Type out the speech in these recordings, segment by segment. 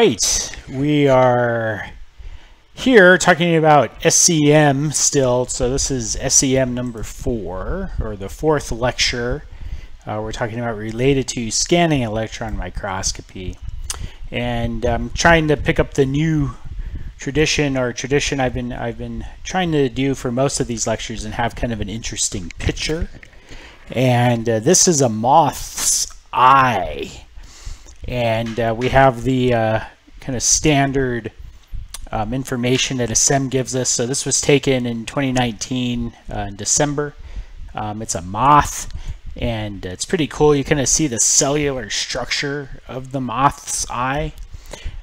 right, we are here talking about SEM still. So this is SEM number four, or the fourth lecture. Uh, we're talking about related to scanning electron microscopy. And I'm trying to pick up the new tradition or tradition I've been I've been trying to do for most of these lectures and have kind of an interesting picture. And uh, this is a moth's eye and uh, we have the uh, kind of standard um, information that ASEM gives us. So this was taken in 2019 uh, in December. Um, it's a moth and it's pretty cool. You kind of see the cellular structure of the moth's eye.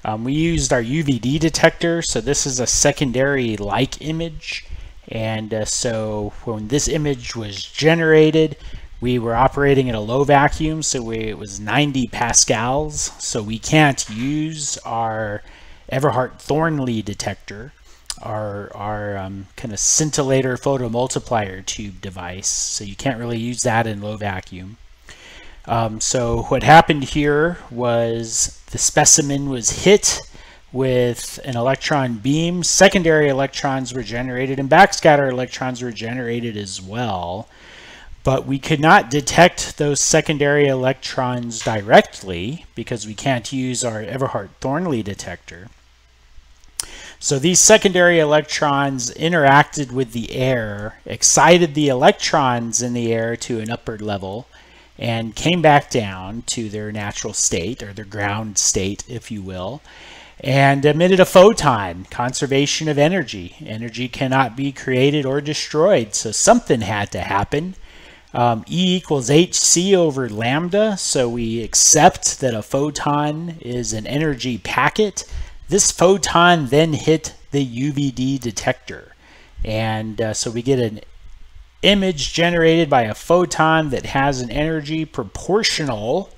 Um, we used our UVD detector, so this is a secondary like image. And uh, so when this image was generated, we were operating at a low vacuum, so we, it was 90 pascals. So we can't use our Everhart Thornley detector, our, our um, kind of scintillator photomultiplier tube device. So you can't really use that in low vacuum. Um, so what happened here was the specimen was hit with an electron beam. Secondary electrons were generated and backscatter electrons were generated as well but we could not detect those secondary electrons directly because we can't use our Everhart Thornley detector. So these secondary electrons interacted with the air, excited the electrons in the air to an upper level, and came back down to their natural state, or their ground state, if you will, and emitted a photon, conservation of energy. Energy cannot be created or destroyed, so something had to happen. Um, e equals hc over lambda, so we accept that a photon is an energy packet. This photon then hit the UVD detector. And uh, so we get an image generated by a photon that has an energy proportional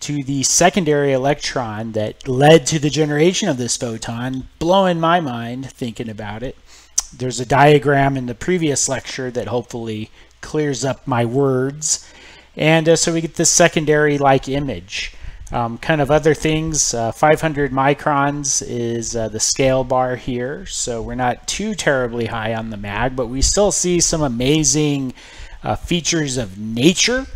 to the secondary electron that led to the generation of this photon, blowing my mind thinking about it. There's a diagram in the previous lecture that hopefully clears up my words. And uh, so we get this secondary like image. Um, kind of other things, uh, 500 microns is uh, the scale bar here. So we're not too terribly high on the mag, but we still see some amazing uh, features of nature.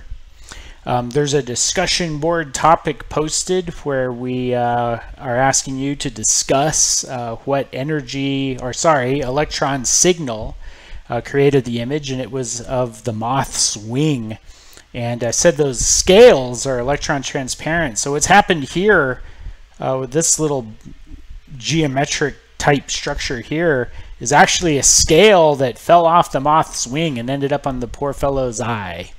Um, there's a discussion board topic posted where we uh, are asking you to discuss uh, what energy, or sorry, electron signal uh, created the image, and it was of the moth's wing. And I said those scales are electron transparent. So what's happened here uh, with this little geometric type structure here is actually a scale that fell off the moth's wing and ended up on the poor fellow's eye.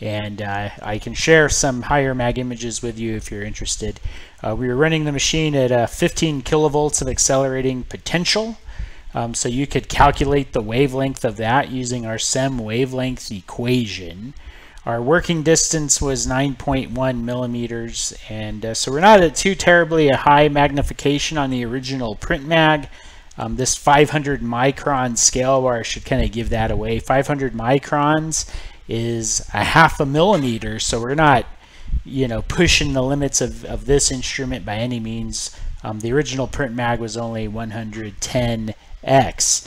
And uh, I can share some higher mag images with you if you're interested. Uh, we were running the machine at uh, 15 kilovolts of accelerating potential. Um, so you could calculate the wavelength of that using our SEM wavelength equation. Our working distance was 9.1 millimeters, and uh, so we're not at too terribly a high magnification on the original print mag. Um, this 500 micron scale bar should kind of give that away. 500 microns is a half a millimeter, so we're not, you know, pushing the limits of, of this instrument by any means. Um, the original print mag was only 110 X.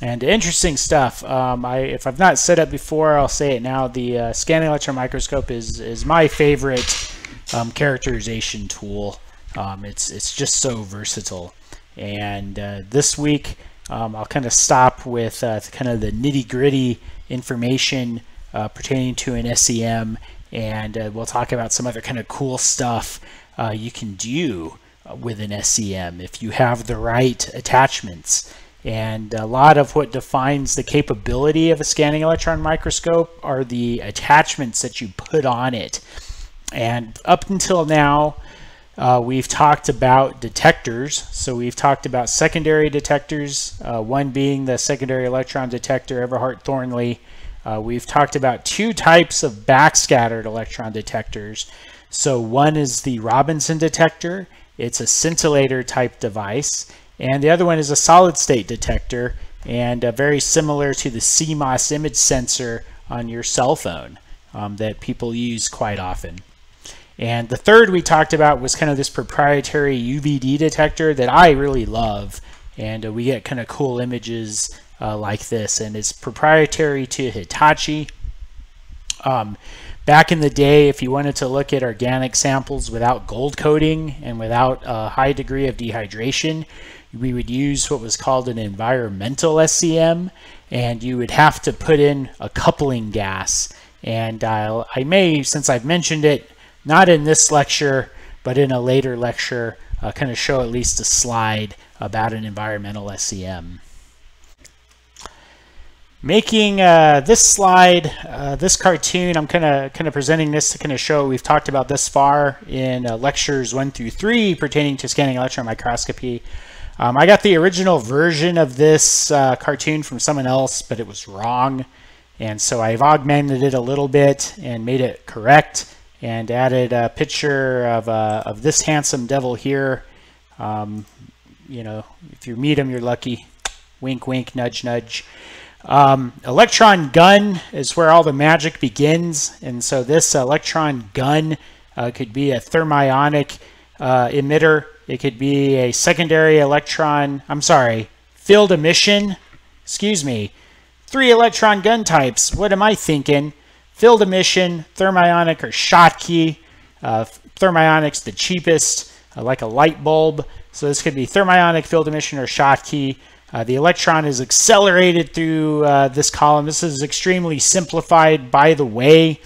And interesting stuff. Um, I, if I've not said it before, I'll say it now. The uh, scanning electron microscope is, is my favorite um, characterization tool. Um, it's, it's just so versatile. And uh, this week, um, I'll kind of stop with uh, kind of the nitty gritty information uh, pertaining to an SEM. And uh, we'll talk about some other kind of cool stuff uh, you can do with an SEM if you have the right attachments. And a lot of what defines the capability of a scanning electron microscope are the attachments that you put on it. And up until now, uh, we've talked about detectors. So we've talked about secondary detectors, uh, one being the secondary electron detector, Everhart Thornley. Uh, we've talked about two types of backscattered electron detectors. So one is the Robinson detector. It's a scintillator type device and the other one is a solid state detector and uh, very similar to the CMOS image sensor on your cell phone um, that people use quite often. And the third we talked about was kind of this proprietary UVD detector that I really love. And uh, we get kind of cool images uh, like this. And it's proprietary to Hitachi. Um, back in the day, if you wanted to look at organic samples without gold coating and without a high degree of dehydration, we would use what was called an environmental SEM, and you would have to put in a coupling gas. And I'll, I may, since I've mentioned it, not in this lecture, but in a later lecture, uh, kind of show at least a slide about an environmental SEM. Making uh, this slide, uh, this cartoon, I'm kind of kind of presenting this to kind of show we've talked about this far in uh, lectures one through three pertaining to scanning electron microscopy. Um, I got the original version of this uh, cartoon from someone else, but it was wrong. And so I've augmented it a little bit and made it correct and added a picture of, uh, of this handsome devil here. Um, you know, if you meet him, you're lucky. Wink, wink, nudge, nudge. Um, electron gun is where all the magic begins. And so this electron gun uh, could be a thermionic uh, emitter. It could be a secondary electron, I'm sorry, field emission. Excuse me. Three electron gun types. What am I thinking? Field emission, thermionic, or Schottky. Uh, thermionic's the cheapest, uh, like a light bulb. So this could be thermionic, field emission, or Schottky. Uh, the electron is accelerated through uh, this column. This is extremely simplified, by the way.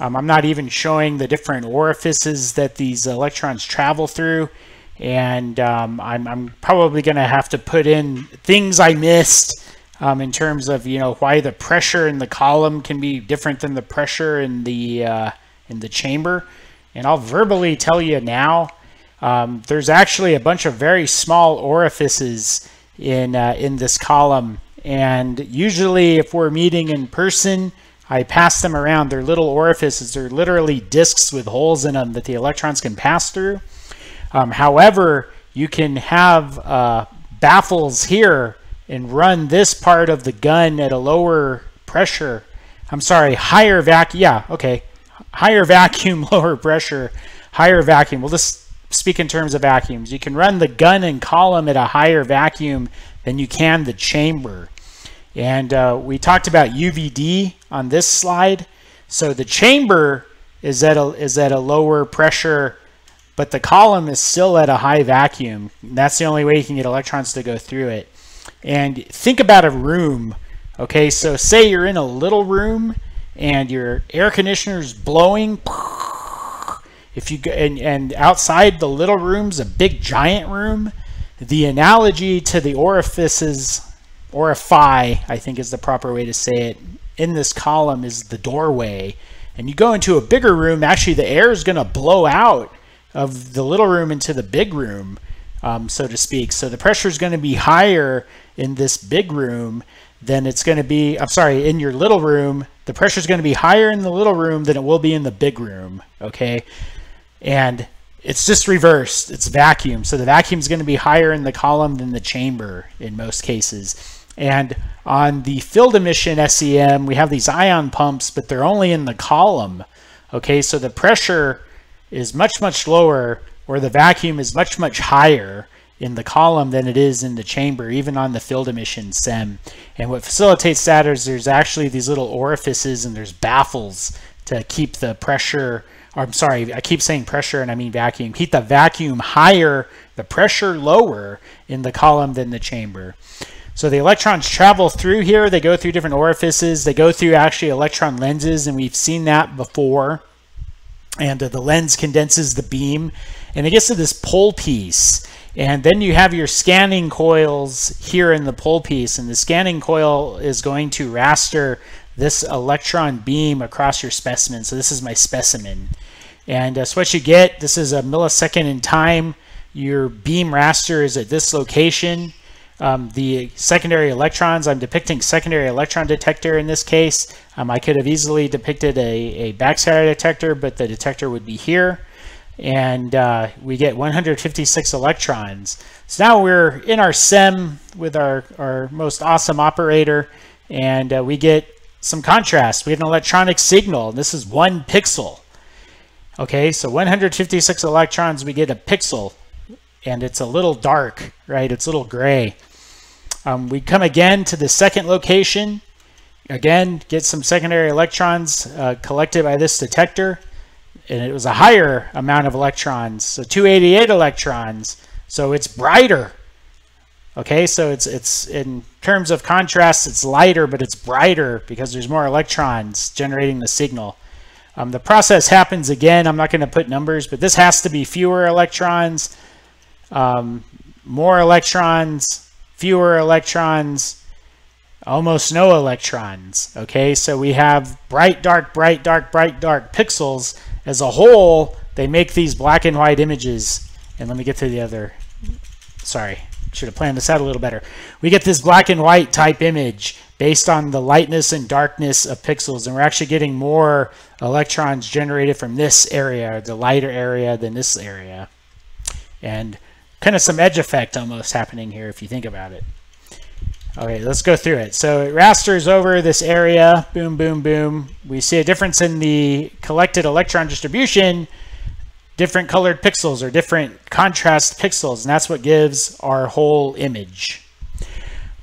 Um, I'm not even showing the different orifices that these electrons travel through. And um, I'm, I'm, probably going to have to put in things I missed um, in terms of, you know, why the pressure in the column can be different than the pressure in the, uh, in the chamber. And I'll verbally tell you now, um, there's actually a bunch of very small orifices in, uh, in this column. And usually if we're meeting in person, I pass them around. They're little orifices. They're literally discs with holes in them that the electrons can pass through. Um, however, you can have uh, baffles here and run this part of the gun at a lower pressure. I'm sorry, higher vacuum. Yeah, okay. Higher vacuum, lower pressure, higher vacuum. We'll just speak in terms of vacuums. You can run the gun and column at a higher vacuum than you can the chamber. And uh, we talked about UVD on this slide. So the chamber is at a, is at a lower pressure, but the column is still at a high vacuum. That's the only way you can get electrons to go through it. And think about a room. Okay, so say you're in a little room and your air conditioner is blowing if you go and, and outside the little room's a big giant room, the analogy to the orifices, orifi, I think is the proper way to say it, in this column is the doorway. And you go into a bigger room, actually the air is going to blow out of the little room into the big room, um, so to speak. So the pressure is going to be higher in this big room than it's going to be, I'm sorry, in your little room, the pressure is going to be higher in the little room than it will be in the big room, okay? and it's just reversed. It's vacuum. So the vacuum is going to be higher in the column than the chamber in most cases. And on the field emission SEM, we have these ion pumps, but they're only in the column. Okay, so the pressure is much, much lower, or the vacuum is much, much higher in the column than it is in the chamber, even on the field emission SEM. And what facilitates that is there's actually these little orifices and there's baffles to keep the pressure I'm sorry, I keep saying pressure and I mean vacuum. Keep the vacuum higher, the pressure lower in the column than the chamber. So the electrons travel through here. They go through different orifices. They go through actually electron lenses, and we've seen that before. And uh, the lens condenses the beam, and it gets to this pole piece. And then you have your scanning coils here in the pole piece, and the scanning coil is going to raster this electron beam across your specimen. So this is my specimen. And uh, so what you get, this is a millisecond in time. Your beam raster is at this location. Um, the secondary electrons, I'm depicting secondary electron detector in this case. Um, I could have easily depicted a, a backscatter detector, but the detector would be here. And uh, we get 156 electrons. So now we're in our SEM with our, our most awesome operator, and uh, we get some contrast. We get an electronic signal. This is one pixel. Okay, so 156 electrons, we get a pixel, and it's a little dark, right? It's a little gray. Um, we come again to the second location. Again, get some secondary electrons uh, collected by this detector. And it was a higher amount of electrons, so 288 electrons. So it's brighter. Okay, so it's it's in terms of contrast, it's lighter, but it's brighter because there's more electrons generating the signal. Um, the process happens again. I'm not going to put numbers, but this has to be fewer electrons, um, more electrons, fewer electrons, almost no electrons. Okay, so we have bright, dark, bright, dark, bright, dark pixels. As a whole, they make these black and white images. And let me get to the other. Sorry, should have planned this out a little better. We get this black and white type image based on the lightness and darkness of pixels. And we're actually getting more electrons generated from this area, the lighter area, than this area. And kind of some edge effect almost happening here if you think about it. Okay, let's go through it. So it rasters over this area, boom, boom, boom. We see a difference in the collected electron distribution different colored pixels or different contrast pixels, and that's what gives our whole image.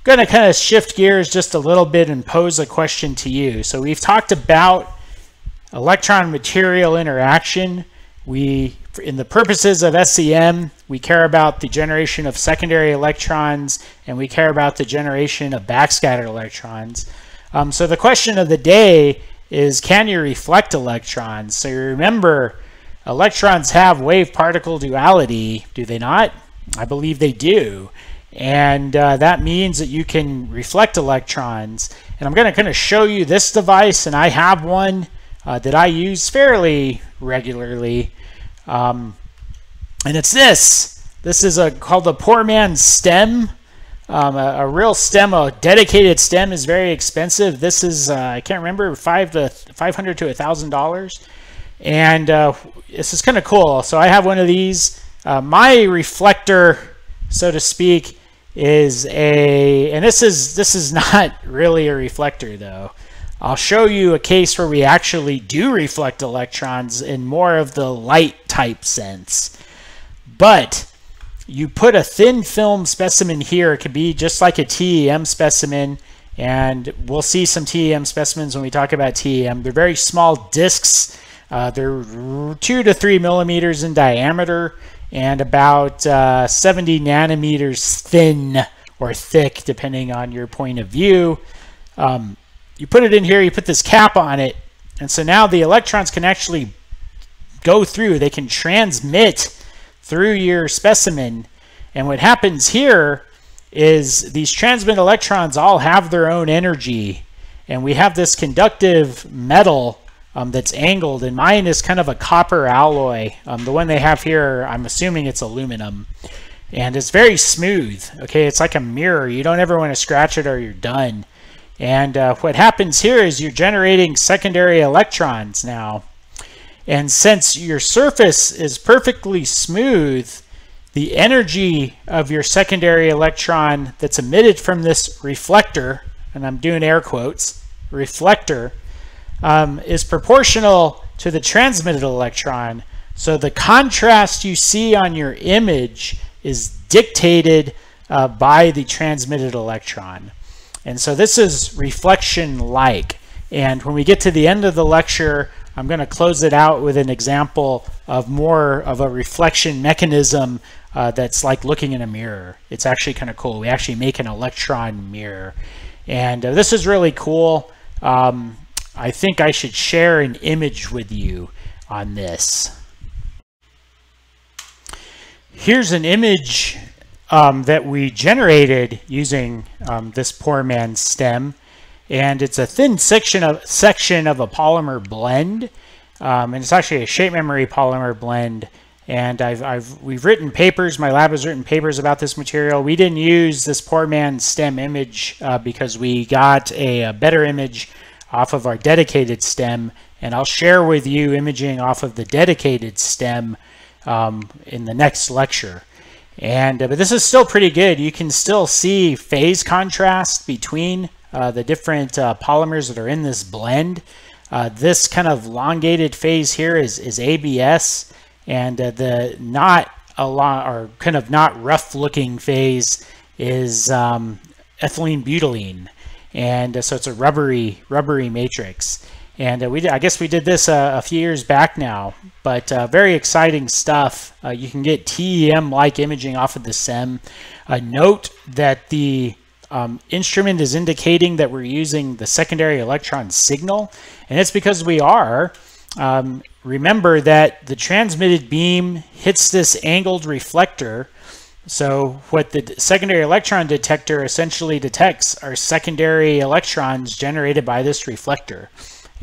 I'm to kind of shift gears just a little bit and pose a question to you. So we've talked about electron material interaction. We, in the purposes of SEM, we care about the generation of secondary electrons and we care about the generation of backscattered electrons. Um, so the question of the day is, can you reflect electrons? So you remember, Electrons have wave-particle duality, do they not? I believe they do. And uh, that means that you can reflect electrons. And I'm going to kind of show you this device, and I have one uh, that I use fairly regularly. Um, and it's this. This is a called the poor man's STEM. Um, a, a, real STEM, a dedicated STEM, is very expensive. This is uh, I can't remember five to five hundred to a thousand dollars. And uh, this is kind of cool. So I have one of these. Uh, my reflector, so to speak, is a, and this is this is not really a reflector though. I'll show you a case where we actually do reflect electrons in more of the light type sense. But you put a thin film specimen here. It could be just like a TEM specimen. And we'll see some TEM specimens when we talk about TEM. They're very small discs uh, they're two to three millimeters in diameter and about uh, 70 nanometers thin or thick, depending on your point of view. Um, you put it in here, you put this cap on it, and so now the electrons can actually go through. They can transmit through your specimen. And what happens here is these transmit electrons all have their own energy. And we have this conductive metal um, that's angled, and mine is kind of a copper alloy. Um, the one they have here, I'm assuming it's aluminum, and it's very smooth. Okay, it's like a mirror. You don't ever want to scratch it or you're done. And uh, what happens here is you're generating secondary electrons now. And since your surface is perfectly smooth, the energy of your secondary electron that's emitted from this reflector, and I'm doing air quotes, reflector, um, is proportional to the transmitted electron. So the contrast you see on your image is dictated uh, by the transmitted electron. And so this is reflection-like. And when we get to the end of the lecture, I'm going to close it out with an example of more of a reflection mechanism uh, that's like looking in a mirror. It's actually kind of cool. We actually make an electron mirror. And uh, this is really cool. Um, I think I should share an image with you on this. Here's an image um, that we generated using um, this poor man's STEM. And it's a thin section of, section of a polymer blend. Um, and it's actually a shape memory polymer blend. And I've, I've, we've written papers, my lab has written papers about this material. We didn't use this poor man's STEM image uh, because we got a, a better image off of our dedicated STEM and I'll share with you imaging off of the dedicated stem um, in the next lecture. And uh, but this is still pretty good. You can still see phase contrast between uh, the different uh, polymers that are in this blend. Uh, this kind of elongated phase here is, is ABS, and uh, the not a lot or kind of not rough looking phase is um, ethylene butylene, and uh, so it's a rubbery rubbery matrix. And uh, we did, I guess we did this uh, a few years back now, but uh, very exciting stuff. Uh, you can get TEM-like imaging off of the SEM. note that the um, instrument is indicating that we're using the secondary electron signal, and it's because we are. Um, remember that the transmitted beam hits this angled reflector, so what the secondary electron detector essentially detects are secondary electrons generated by this reflector.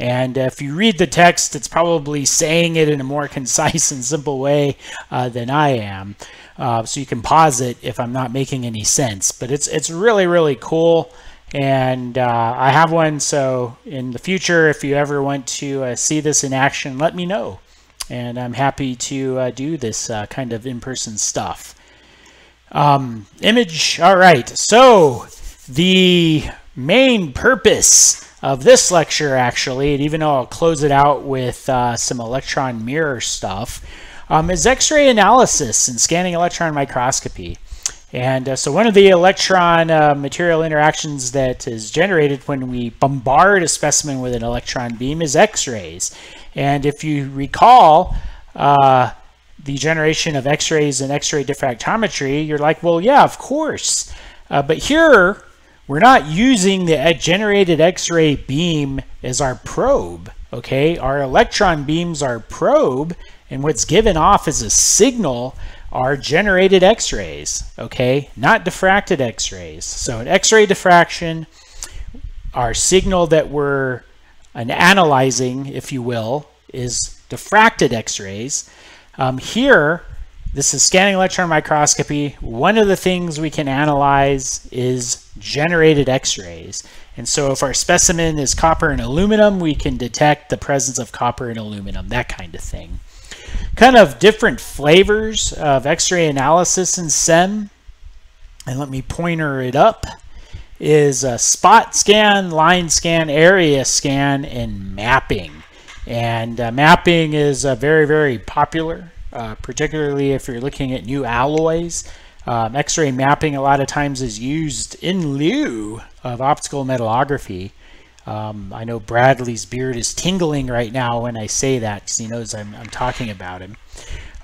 And if you read the text, it's probably saying it in a more concise and simple way uh, than I am. Uh, so you can pause it if I'm not making any sense. But it's, it's really, really cool. And uh, I have one, so in the future, if you ever want to uh, see this in action, let me know. And I'm happy to uh, do this uh, kind of in-person stuff. Um, image, all right. So the main purpose of this lecture, actually, and even though I'll close it out with uh, some electron mirror stuff, um, is X-ray analysis and scanning electron microscopy. And uh, so one of the electron uh, material interactions that is generated when we bombard a specimen with an electron beam is X-rays. And if you recall uh, the generation of X-rays and X-ray diffractometry, you're like, well, yeah, of course. Uh, but here, we're not using the generated X-ray beam as our probe, okay? Our electron beams are probe, and what's given off as a signal are generated X-rays, okay? Not diffracted X-rays. So an X-ray diffraction, our signal that we're analyzing, if you will, is diffracted X-rays. Um, here, this is scanning electron microscopy. One of the things we can analyze is generated x-rays. And so if our specimen is copper and aluminum, we can detect the presence of copper and aluminum, that kind of thing. Kind of different flavors of x-ray analysis in SEM. And let me pointer it up is a spot scan, line scan, area scan, and mapping. And uh, mapping is uh, very, very popular uh, particularly if you're looking at new alloys. Um, X-ray mapping a lot of times is used in lieu of optical metallography. Um, I know Bradley's beard is tingling right now when I say that because he knows I'm, I'm, talking about him.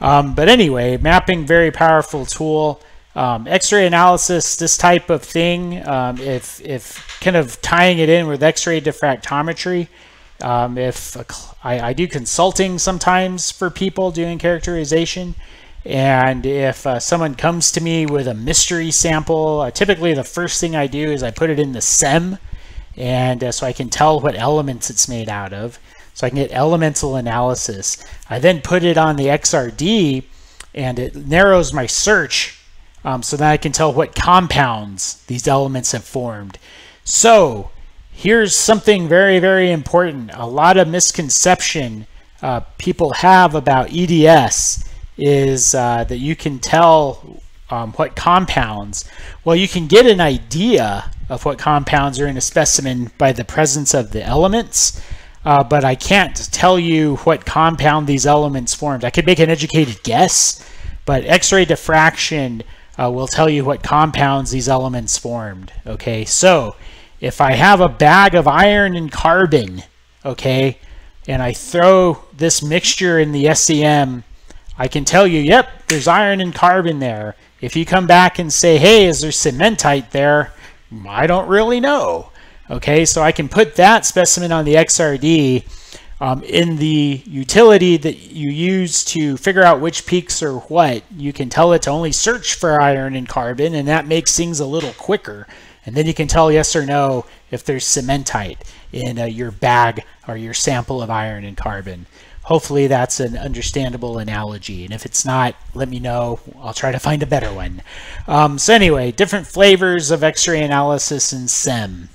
Um, but anyway, mapping, very powerful tool. Um, X-ray analysis, this type of thing, um, if, if kind of tying it in with X-ray diffractometry, um, if I do consulting sometimes for people doing characterization, and if uh, someone comes to me with a mystery sample, uh, typically the first thing I do is I put it in the SEM, and uh, so I can tell what elements it's made out of, so I can get elemental analysis. I then put it on the XRD, and it narrows my search, um, so that I can tell what compounds these elements have formed. So here's something very, very important. A lot of misconception uh, people have about EDS is uh, that you can tell um, what compounds. Well, you can get an idea of what compounds are in a specimen by the presence of the elements, uh, but I can't tell you what compound these elements formed. I could make an educated guess, but X-ray diffraction uh, will tell you what compounds these elements formed. Okay, so if I have a bag of iron and carbon, okay, and I throw this mixture in the SEM, I can tell you, yep, there's iron and carbon there. If you come back and say, hey, is there cementite there? I don't really know. Okay, so I can put that specimen on the XRD um, in the utility that you use to figure out which peaks are what. You can tell it to only search for iron and carbon, and that makes things a little quicker. And then you can tell yes or no if there's cementite in uh, your bag or your sample of iron and carbon. Hopefully that's an understandable analogy. And if it's not, let me know. I'll try to find a better one. Um, so anyway, different flavors of X-ray analysis in SEM.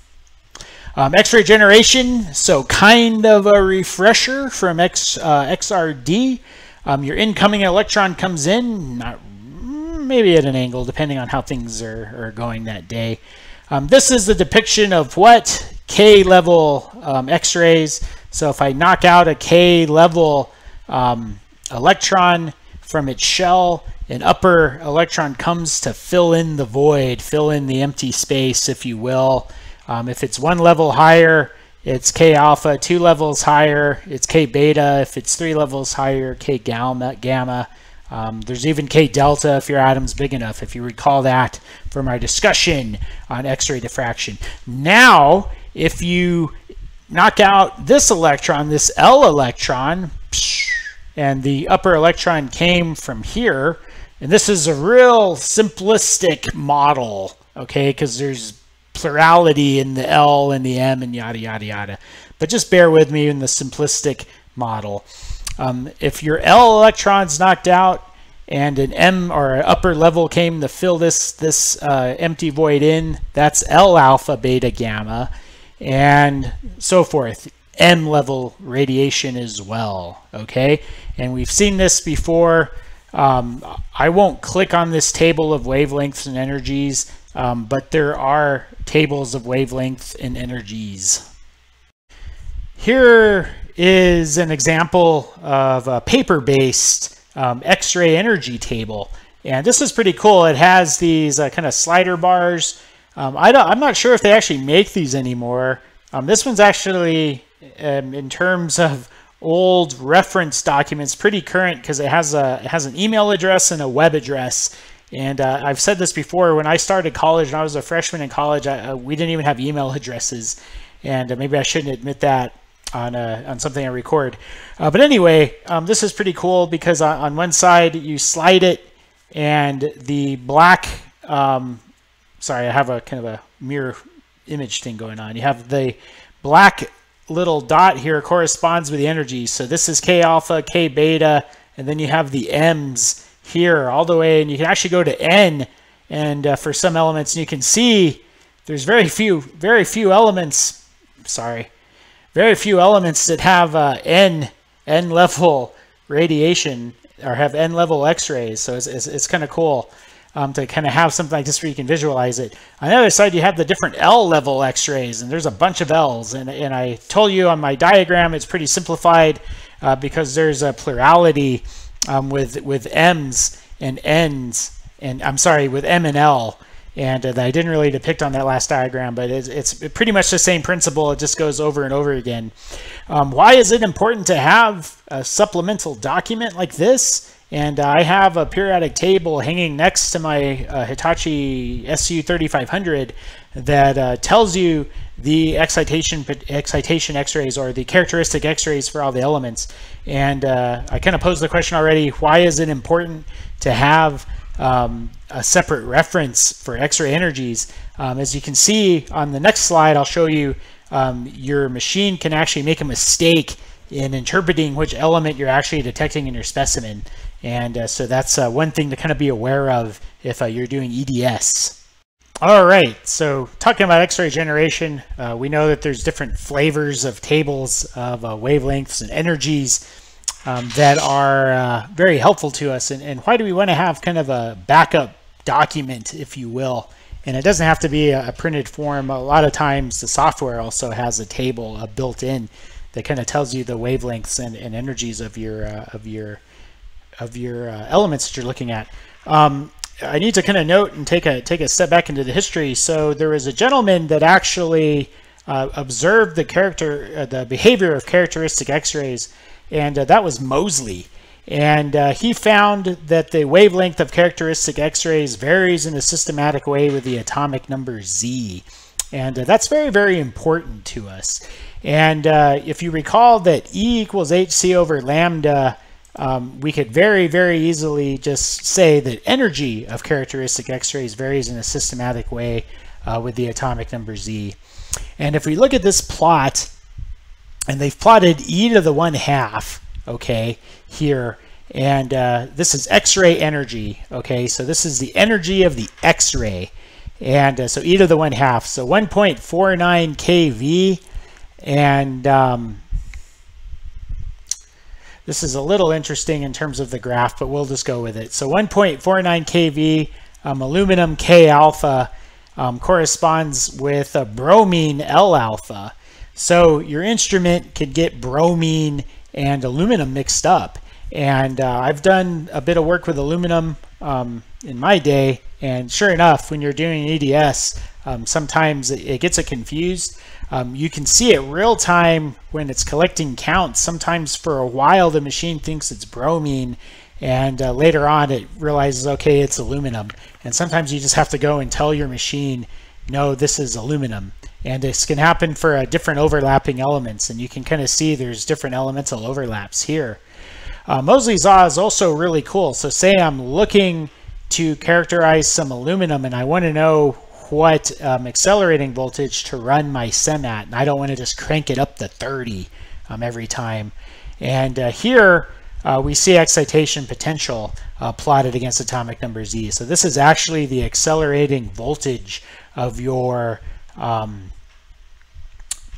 Um, X-ray generation, so kind of a refresher from X, uh, XRD. Um, your incoming electron comes in, not maybe at an angle, depending on how things are, are going that day. Um, this is the depiction of what K-level um, X-rays. So if I knock out a K level um, electron from its shell, an upper electron comes to fill in the void, fill in the empty space, if you will. Um, if it's one level higher, it's K alpha, two levels higher, it's K beta. If it's three levels higher, K gamma. gamma. Um, there's even K delta if your atom's big enough, if you recall that from our discussion on X-ray diffraction. Now, if you knock out this electron, this L electron, and the upper electron came from here, and this is a real simplistic model, okay, because there's plurality in the L and the M and yada, yada, yada. But just bear with me in the simplistic model. Um, if your L electron's knocked out and an M or an upper level came to fill this, this uh, empty void in, that's L alpha, beta, gamma, and so forth. M level radiation as well, okay? And we've seen this before. Um, I won't click on this table of wavelengths and energies, um, but there are tables of wavelength and energies. Here is an example of a paper-based um, X-ray energy table. And this is pretty cool. It has these uh, kind of slider bars. Um, I am not sure if they actually make these anymore. Um, this one's actually, um, in terms of old reference documents, pretty current because it has a it has an email address and a web address. And uh, I've said this before. When I started college, and I was a freshman in college, I, uh, we didn't even have email addresses. And uh, maybe I shouldn't admit that on uh, on something I record. Uh, but anyway, um, this is pretty cool because on, on, one side you slide it, and the black. Um, sorry, I have a kind of a mirror image thing going on. You have the black little dot here corresponds with the energy. So this is K alpha, K beta, and then you have the M's here all the way, and you can actually go to N, and uh, for some elements, you can see there's very few, very few elements. Sorry, very few elements that have uh, n n level radiation or have n level X-rays. So it's, it's, it's kind of cool um, to kind of have something like this where you can visualize it. On the other side, you have the different L level X-rays, and there's a bunch of L's. And, and I told you on my diagram, it's pretty simplified uh, because there's a plurality um, with with M's and N's, and I'm sorry, with M and L and uh, I didn't really depict on that last diagram, but it's, it's, pretty much the same principle. It just goes over and over again. Um, why is it important to have a supplemental document like this? And uh, I have a periodic table hanging next to my uh, Hitachi SU3500 that uh, tells you the excitation excitation X-rays or the characteristic X-rays for all the elements. And uh, I kind of posed the question already: Why is it important to have um, a separate reference for X-ray energies. Um, as you can see on the next slide, I'll show you um, your machine can actually make a mistake in interpreting which element you're actually detecting in your specimen. And uh, so that's uh, one thing to kind of be aware of if uh, you're doing EDS. All right, so talking about X-ray generation, uh, we know that there's different flavors of tables of uh, wavelengths and energies um, that are uh, very helpful to us. And, and why do we want to have kind of a backup document, if you will? And it doesn't have to be a, a printed form. A lot of times the software also has a table built in that kind of tells you the wavelengths and, and energies of your uh, of your of your uh, elements that you're looking at. Um, I need to kind of note and take a take a step back into the history. So there was a gentleman that actually uh, observed the character, uh, the behavior of characteristic X-rays and uh, that was Moseley. And uh, he found that the wavelength of characteristic X-rays varies in a systematic way with the atomic number Z. And uh, that's very, very important to us. And uh, if you recall that E equals hc over lambda, um, we could very, very easily just say that energy of characteristic X-rays varies in a systematic way uh, with the atomic number Z. And if we look at this plot, and they've plotted e to the 1 half, okay, here. And uh, this is X-ray energy, okay? So this is the energy of the X-ray. And uh, so e to the 1 half. So 1.49 kV. And um, this is a little interesting in terms of the graph, but we'll just go with it. So 1.49 kV, um, aluminum K alpha um, corresponds with a bromine L alpha. So your instrument could get bromine and aluminum mixed up. And uh, I've done a bit of work with aluminum um, in my day, and sure enough, when you're doing EDS, um, sometimes it, it, gets it confused. Um, you can see it real time when it's collecting counts. Sometimes for a while the machine thinks it's bromine and uh, later on it realizes, okay, it's aluminum. And sometimes you just have to go and tell your machine, no, this is aluminum. And this can happen for uh, different overlapping elements. And you can kind of see there's different elemental overlaps here. Uh, Moseley's Law is also really cool. So say I'm looking to characterize some aluminum and I want to know what um, accelerating voltage to run my SEM at. And I don't want to just crank it up to 30 um, every time. And uh, here uh, we see excitation potential uh, plotted against atomic number z. So this is actually the accelerating voltage of your um,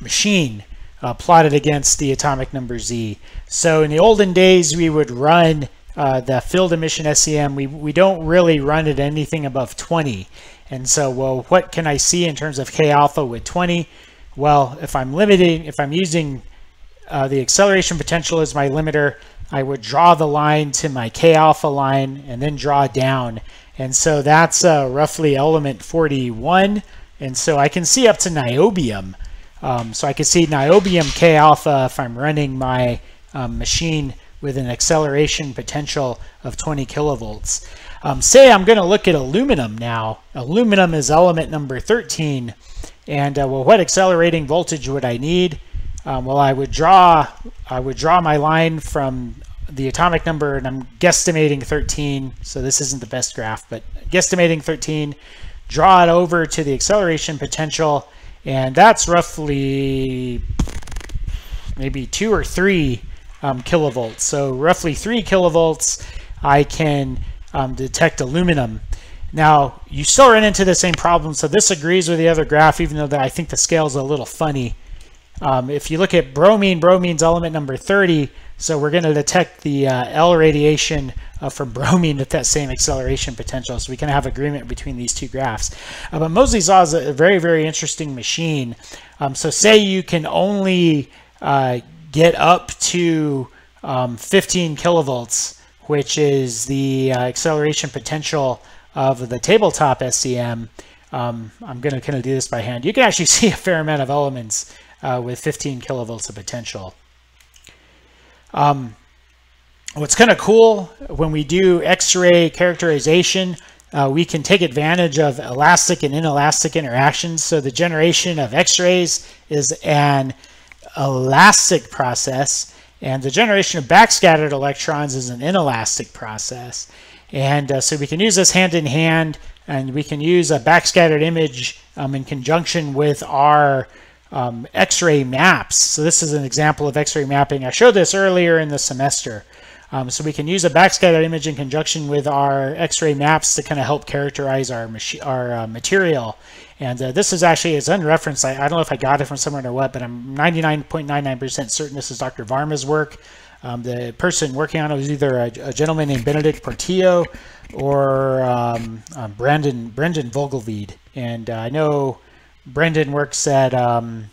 machine uh, plotted against the atomic number z. So in the olden days, we would run uh, the field emission SEM. We, we don't really run it anything above 20. And so, well, what can I see in terms of K alpha with 20? Well, if I'm limiting, if I'm using uh, the acceleration potential as my limiter, I would draw the line to my K alpha line and then draw down. And so that's uh, roughly element 41. And so I can see up to niobium. Um, so I can see niobium K alpha if I'm running my um, machine with an acceleration potential of 20 kilovolts. Um, say I'm going to look at aluminum now. Aluminum is element number 13. And uh, well, what accelerating voltage would I need? Um, well, I would draw I would draw my line from the atomic number, and I'm guesstimating 13. So this isn't the best graph, but guesstimating 13. Draw it over to the acceleration potential, and that's roughly maybe two or three um, kilovolts. So roughly three kilovolts, I can um, detect aluminum. Now, you still run into the same problem, so this agrees with the other graph, even though I think the scale is a little funny. Um, if you look at bromine, bromine's element number 30, so we're going to detect the uh, L radiation uh, from bromine at that same acceleration potential, so we can have agreement between these two graphs. Uh, but Moseley's Law is a very, very interesting machine. Um, so say you can only uh, get up to um, 15 kilovolts which is the uh, acceleration potential of the tabletop SEM. Um, I'm going to kind of do this by hand. You can actually see a fair amount of elements uh, with 15 kilovolts of potential. Um, what's kind of cool when we do X-ray characterization, uh, we can take advantage of elastic and inelastic interactions. So the generation of X-rays is an elastic process and the generation of backscattered electrons is an inelastic process. And uh, so we can use this hand in hand, and we can use a backscattered image um, in conjunction with our um, X-ray maps. So this is an example of X-ray mapping. I showed this earlier in the semester. Um, so we can use a backscattered image in conjunction with our X-ray maps to kind of help characterize our, our uh, material. And uh, this is actually, it's unreferenced. I, I, don't know if I got it from somewhere or what, but I'm 99.99% certain this is Dr. Varma's work. Um, the person working on it was either a, a gentleman named Benedict Portillo or um, um, Brandon, Brendan Vogelweide. And uh, I know Brendan works at um,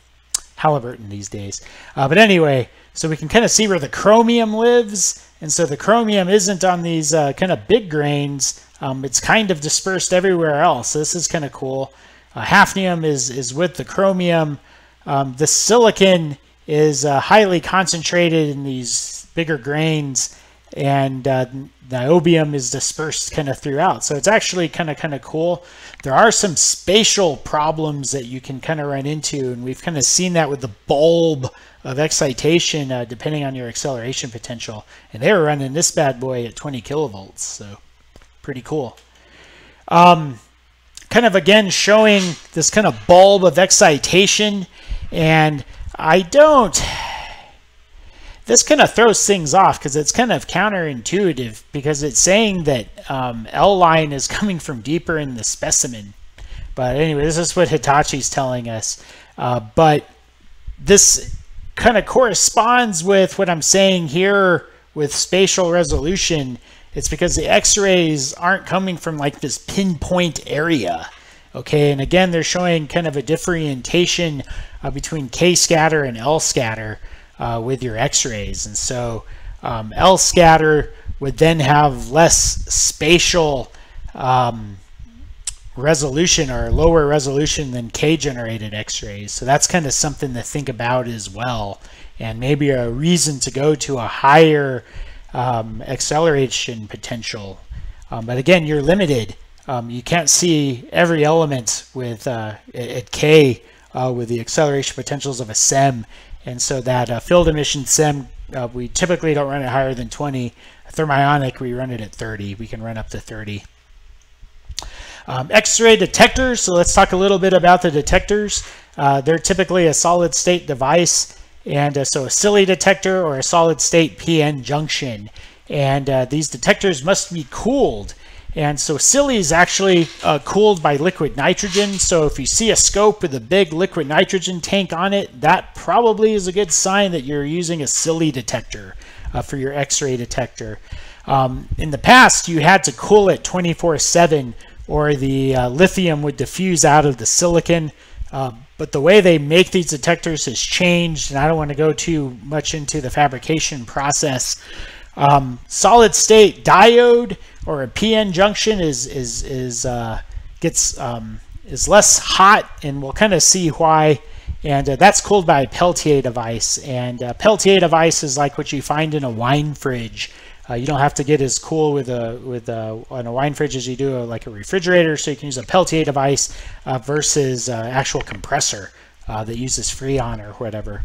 Halliburton these days. Uh, but anyway, so we can kind of see where the chromium lives. And so the chromium isn't on these uh, kind of big grains. Um, it's kind of dispersed everywhere else. So this is kind of cool. Uh, hafnium is, is with the chromium. Um, the silicon is uh, highly concentrated in these bigger grains and uh, niobium is dispersed kind of throughout. So it's actually kind of kind of cool. There are some spatial problems that you can kind of run into, and we've kind of seen that with the bulb of excitation uh, depending on your acceleration potential. And they were running this bad boy at 20 kilovolts, so pretty cool. Um, kind of again showing this kind of bulb of excitation and I don't this kind of throws things off because it's kind of counterintuitive because it's saying that um, L line is coming from deeper in the specimen. But anyway this is what Hitachi's telling us. Uh, but this kind of corresponds with what I'm saying here with spatial resolution. It's because the x-rays aren't coming from like this pinpoint area. Okay, and again, they're showing kind of a differentiation uh, between K scatter and L scatter uh, with your X-rays. And so um, L scatter would then have less spatial um, resolution or lower resolution than K generated X-rays. So that's kind of something to think about as well. And maybe a reason to go to a higher um, acceleration potential. Um, but again, you're limited. Um, you can't see every element with uh, at K uh, with the acceleration potentials of a SEM. And so that uh, field emission SEM, uh, we typically don't run it higher than 20. Thermionic, we run it at 30. We can run up to 30. Um, X-ray detectors, so let's talk a little bit about the detectors. Uh, they're typically a solid state device, and uh, so a SILI detector or a solid state PN junction. And uh, these detectors must be cooled. And so SILI is actually uh, cooled by liquid nitrogen. So if you see a scope with a big liquid nitrogen tank on it, that probably is a good sign that you're using a SILI detector uh, for your X-ray detector. Um, in the past, you had to cool it 24-7 or the uh, lithium would diffuse out of the silicon. Uh, but the way they make these detectors has changed, and I don't want to go too much into the fabrication process. Um, solid state diode or a PN junction is is is uh, gets um, is less hot, and we'll kind of see why. And uh, that's cooled by a Peltier device. And a Peltier device is like what you find in a wine fridge. Uh, you don't have to get as cool with a with a, on a wine fridge as you do a, like a refrigerator, so you can use a Peltier device uh, versus uh, actual compressor uh, that uses Freon or whatever.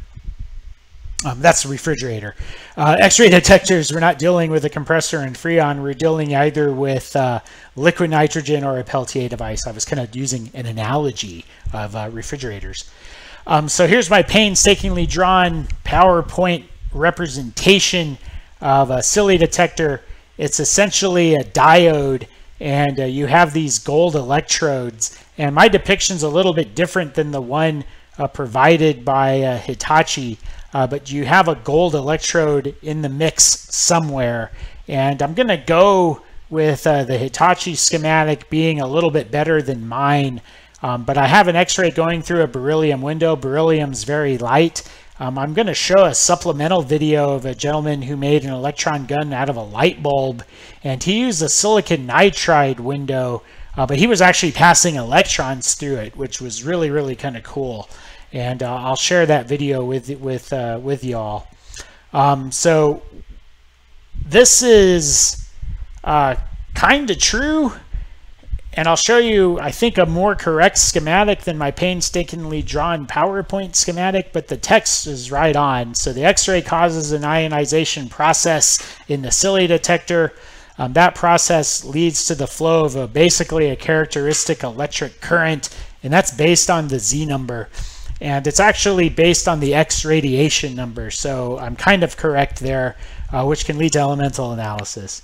Um, that's a refrigerator. Uh, X-ray detectors, we're not dealing with a compressor and Freon. We're dealing either with uh, liquid nitrogen or a Peltier device. I was kind of using an analogy of refrigerators. Um, so here's my painstakingly drawn PowerPoint representation of a SILI detector. It's essentially a diode and uh, you have these gold electrodes. And my depiction's a little bit different than the one uh, provided by uh, Hitachi, uh, but you have a gold electrode in the mix somewhere. And I'm going to go with uh, the Hitachi schematic being a little bit better than mine. Um, but I have an X-ray going through a beryllium window. Beryllium's very light. Um, I'm going to show a supplemental video of a gentleman who made an electron gun out of a light bulb, and he used a silicon nitride window, uh, but he was actually passing electrons through it, which was really, really kind of cool. And uh, I'll share that video with with uh, with y'all. Um, so this is uh, kind of true and I'll show you, I think, a more correct schematic than my painstakingly drawn PowerPoint schematic, but the text is right on. So the X-ray causes an ionization process in the SILI detector. Um, that process leads to the flow of a, basically a characteristic electric current, and that's based on the Z number. And it's actually based on the X radiation number, so I'm kind of correct there, uh, which can lead to elemental analysis.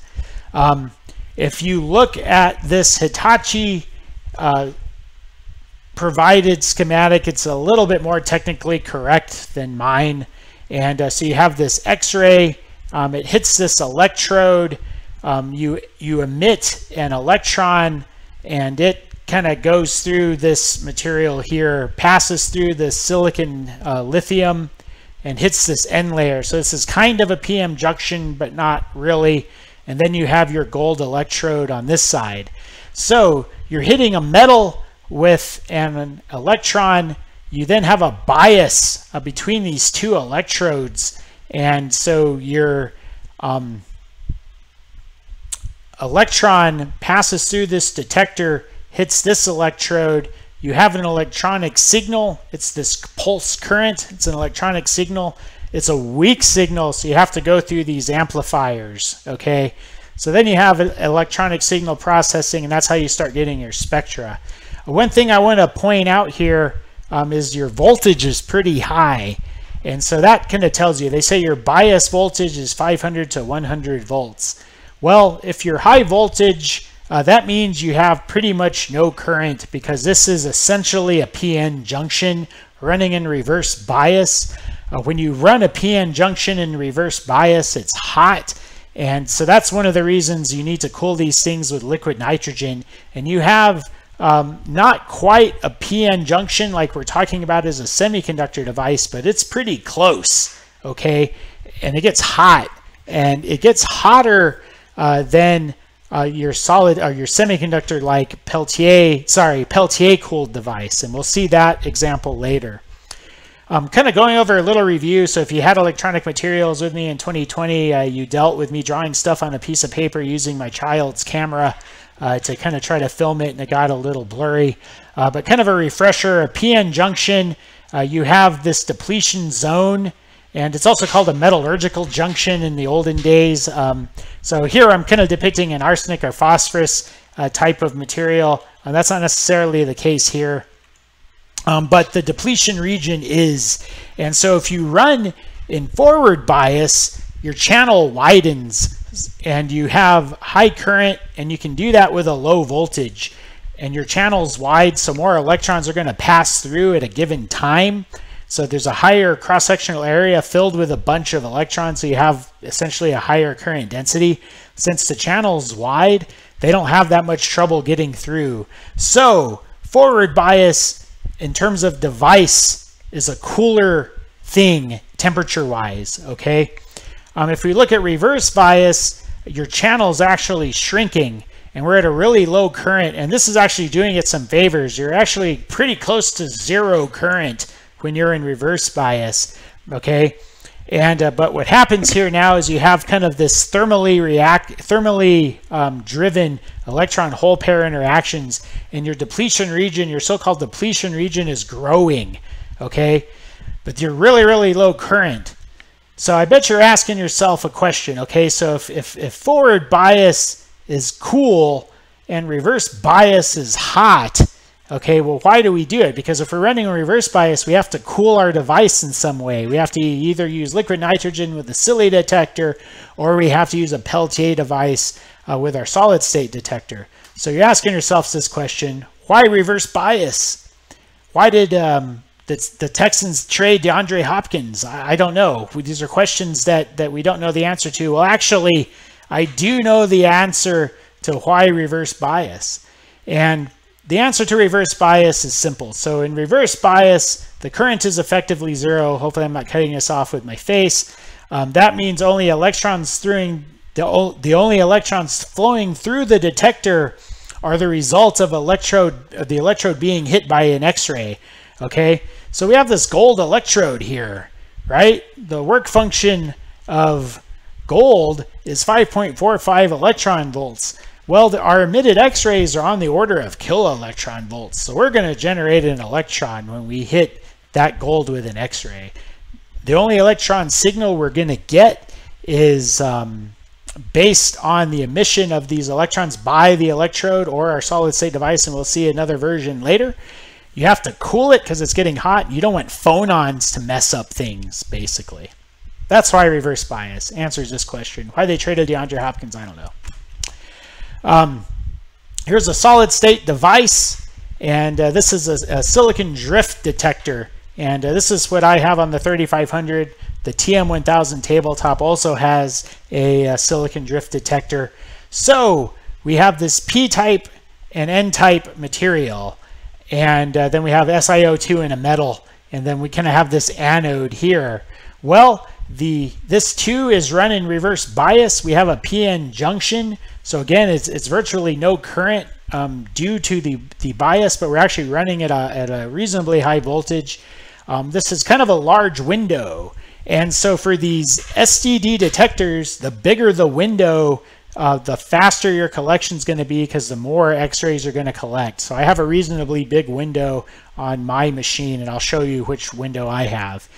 Um, if you look at this Hitachi uh, provided schematic, it's a little bit more technically correct than mine. And uh, so you have this X-ray, um, it hits this electrode, um, you, you emit an electron and it kind of goes through this material here, passes through the silicon uh, lithium and hits this N layer. So this is kind of a PN junction, but not really and then you have your gold electrode on this side. So you're hitting a metal with an electron. You then have a bias uh, between these two electrodes. And so your um, electron passes through this detector, hits this electrode. You have an electronic signal. It's this pulse current. It's an electronic signal. It's a weak signal, so you have to go through these amplifiers, okay? So then you have electronic signal processing, and that's how you start getting your spectra. One thing I want to point out here um, is your voltage is pretty high. And so that kind of tells you, they say your bias voltage is 500 to 100 volts. Well, if you're high voltage, uh, that means you have pretty much no current because this is essentially a PN junction running in reverse bias. Uh, when you run a PN junction in reverse bias, it's hot. And so that's one of the reasons you need to cool these things with liquid nitrogen. And you have Um, not quite a PN junction like we're talking about as a semiconductor device, but it's pretty close, okay? And it gets hot, and it gets hotter uh, than uh, your solid or your semiconductor like Peltier, sorry, Peltier cooled device. And we'll see that example later. Um, kind of going over a little review. So if you had electronic materials with me in 2020, uh, you dealt with me drawing stuff on a piece of paper using my child's camera uh, to kind of try to film it and it got a little blurry. Uh, but kind of a refresher, a PN junction, uh, you have this depletion zone and it's also called a metallurgical junction in the olden days. Um, so here I'm kind of depicting an arsenic or phosphorus uh, type of material. Uh, that's not necessarily the case here. Um, but the depletion region is. And so if you run in forward bias, your channel widens and you have high current and you can do that with a low voltage and your channel's wide so more electrons are going to pass through at a given time so there's a higher cross-sectional area filled with a bunch of electrons, so you have essentially a higher current density. Since the channel's wide, they don't have that much trouble getting through. So forward bias in terms of device is a cooler thing temperature-wise, okay? Um, if we look at reverse bias, your channel is actually shrinking and we're at a really low current and this is actually doing it some favors. You're actually pretty close to zero current when you're in reverse bias, okay? And uh, but what happens here now is you have kind of this thermally react, thermally um, driven electron hole pair interactions, and your depletion region, your so-called depletion region, is growing, okay? But you're really really low current. So I bet you're asking yourself a question, okay? So if if, if forward bias is cool and reverse bias is hot, Okay, well, why do we do it? Because if we're running a reverse bias, we have to cool our device in some way. We have to either use liquid nitrogen with the SILI detector, or we have to use a Peltier device uh, with our solid state detector. So you're asking yourselves this question, why reverse bias? Why did um, the, the, Texans trade DeAndre Hopkins? I, I don't know. These are questions that, that we don't know the answer to. Well, actually, I do know the answer to why reverse bias. And the answer to reverse bias is simple. So in reverse bias, the current is effectively zero. Hopefully I'm not cutting this off with my face. Um, that means only electrons through the, the only electrons flowing through the detector are the result of electrode the electrode being hit by an X-ray. Okay, so we have this gold electrode here, right? The work function of gold is 5.45 electron volts. Well, the, our emitted X-rays are on the order of kiloelectron volts. So we're going to generate an electron when we hit that gold with an X-ray. The only electron signal we're going to get is um, based on the emission of these electrons by the electrode or our solid state device, and we'll see another version later. You have to cool it because it's getting hot. You don't want phonons to mess up things, basically. That's why reverse bias answers this question. Why they traded DeAndre Hopkins, I don't know. Um, here's a solid state device, and uh, this is a, a, silicon drift detector. And uh, this is what I have on the 3500. The TM1000 tabletop also has a, a silicon drift detector. So we have this P-type and N-type material. And uh, then we have SiO2 in a metal. And then we kind of have this anode here. Well, the this too is run in reverse bias. We have a PN junction. So again, it's, it's virtually no current um, due to the, the bias, but we're actually running at a, at a reasonably high voltage. Um, this is kind of a large window. And so for these STD detectors, the bigger the window, uh, the faster your collection is going to be because the more x-rays are going to collect. So I have a reasonably big window on my machine, and I'll show you which window I have.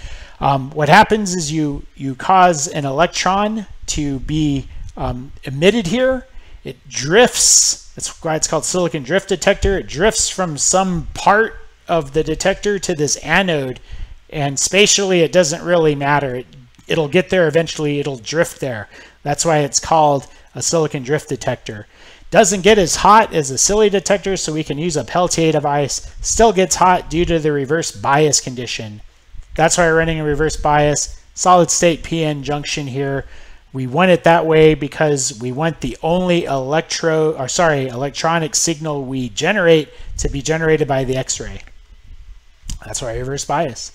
Um, what happens is you, you cause an electron to be um, emitted here, it drifts. That's why it's called silicon drift detector. It drifts from some part of the detector to this anode, and spatially it doesn't really matter. It, it'll get there eventually. It'll drift there. That's why it's called a silicon drift detector. Doesn't get as hot as a SILI detector, so we can use a Peltier device. Still gets hot due to the reverse bias condition. That's why we're running a reverse bias. Solid state PN junction here We want it that way because we want the only electro or sorry, electronic signal we generate to be generated by the X-ray. That's why reverse bias.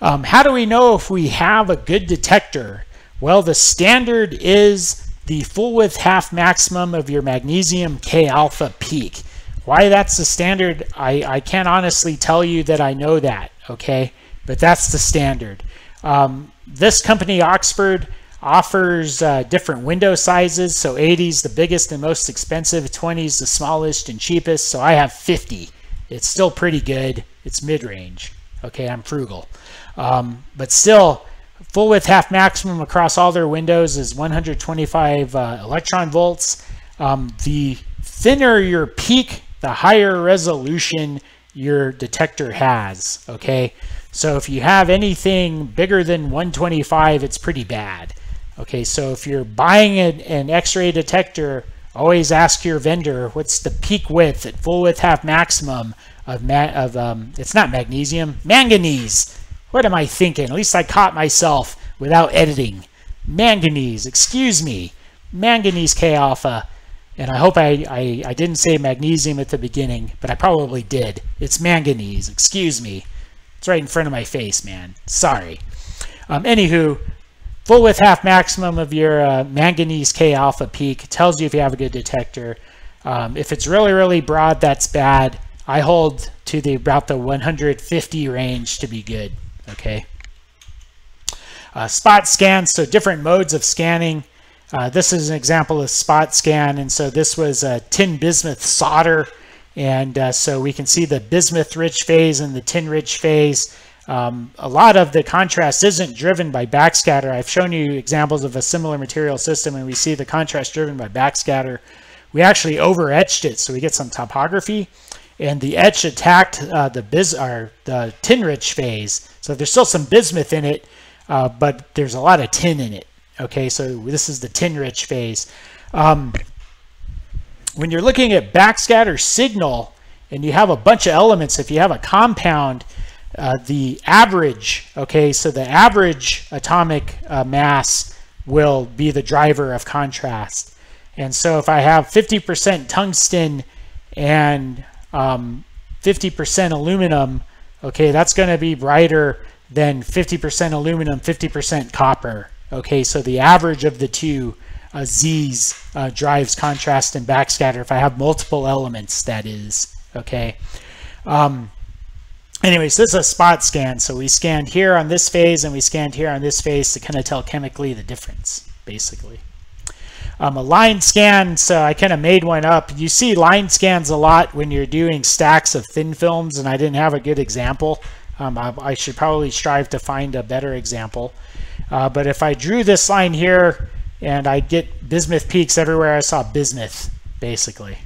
Um, how do we know if we have a good detector? Well, the standard is the full width half maximum of your magnesium K alpha peak. Why that's the standard, I, I can't honestly tell you that I know that, okay? But that's the standard. Um, this company, Oxford, offers uh, different window sizes. So 80 is the biggest and most expensive, 20 is the smallest and cheapest. So I have 50. It's still pretty good. It's mid-range. Okay, I'm frugal. Um, but still, full width half maximum across all their windows is 125 uh, electron volts. Um, the thinner your peak, the higher resolution your detector has. Okay, so if you have anything bigger than 125, it's pretty bad. Okay, so if you're buying an, an X-ray detector, always ask your vendor what's the peak width at full width half maximum of, ma of um, it's not magnesium, manganese. What am I thinking? At least I caught myself without editing. Manganese, excuse me. Manganese K alpha. And I hope I, I, I didn't say magnesium at the beginning, but I probably did. It's manganese, excuse me. It's right in front of my face, man. Sorry. Um, anywho, full width half maximum of your uh, manganese K alpha peak tells you if you have a good detector. Um, if it's really, really broad, that's bad. I hold to the about the 150 range to be good, okay? Uh, spot scan, so different modes of scanning. Uh, this is an example of spot scan, and so this was a tin bismuth solder, and uh, so we can see the bismuth-rich phase and the tin-rich phase. Um, a lot of the contrast isn't driven by backscatter. I've shown you examples of a similar material system and we see the contrast driven by backscatter. We actually over etched it so we get some topography and the etch attacked uh, the biz or the tin rich phase. So there's still some bismuth in it, uh, but there's a lot of tin in it. Okay, so this is the tin rich phase. Um, when you're looking at backscatter signal and you have a bunch of elements, if you have a compound, uh, the average, okay, so the average atomic uh, mass will be the driver of contrast. And so if I have 50% tungsten and 50% um, aluminum, okay, that's going to be brighter than 50% aluminum, 50% copper. Okay, so the average of the two uh, Z's uh, drives contrast and backscatter if I have multiple elements, that is. Okay. Um, anyways, this is a spot scan. So we scanned here on this phase and we scanned here on this phase to kind of tell chemically the difference, basically. Um, a line scan, so I kind of made one up. You see line scans a lot when you're doing stacks of thin films, and I didn't have a good example. Um, I, I, should probably strive to find a better example. Uh, but if I drew this line here, and I get bismuth peaks everywhere I saw bismuth, basically.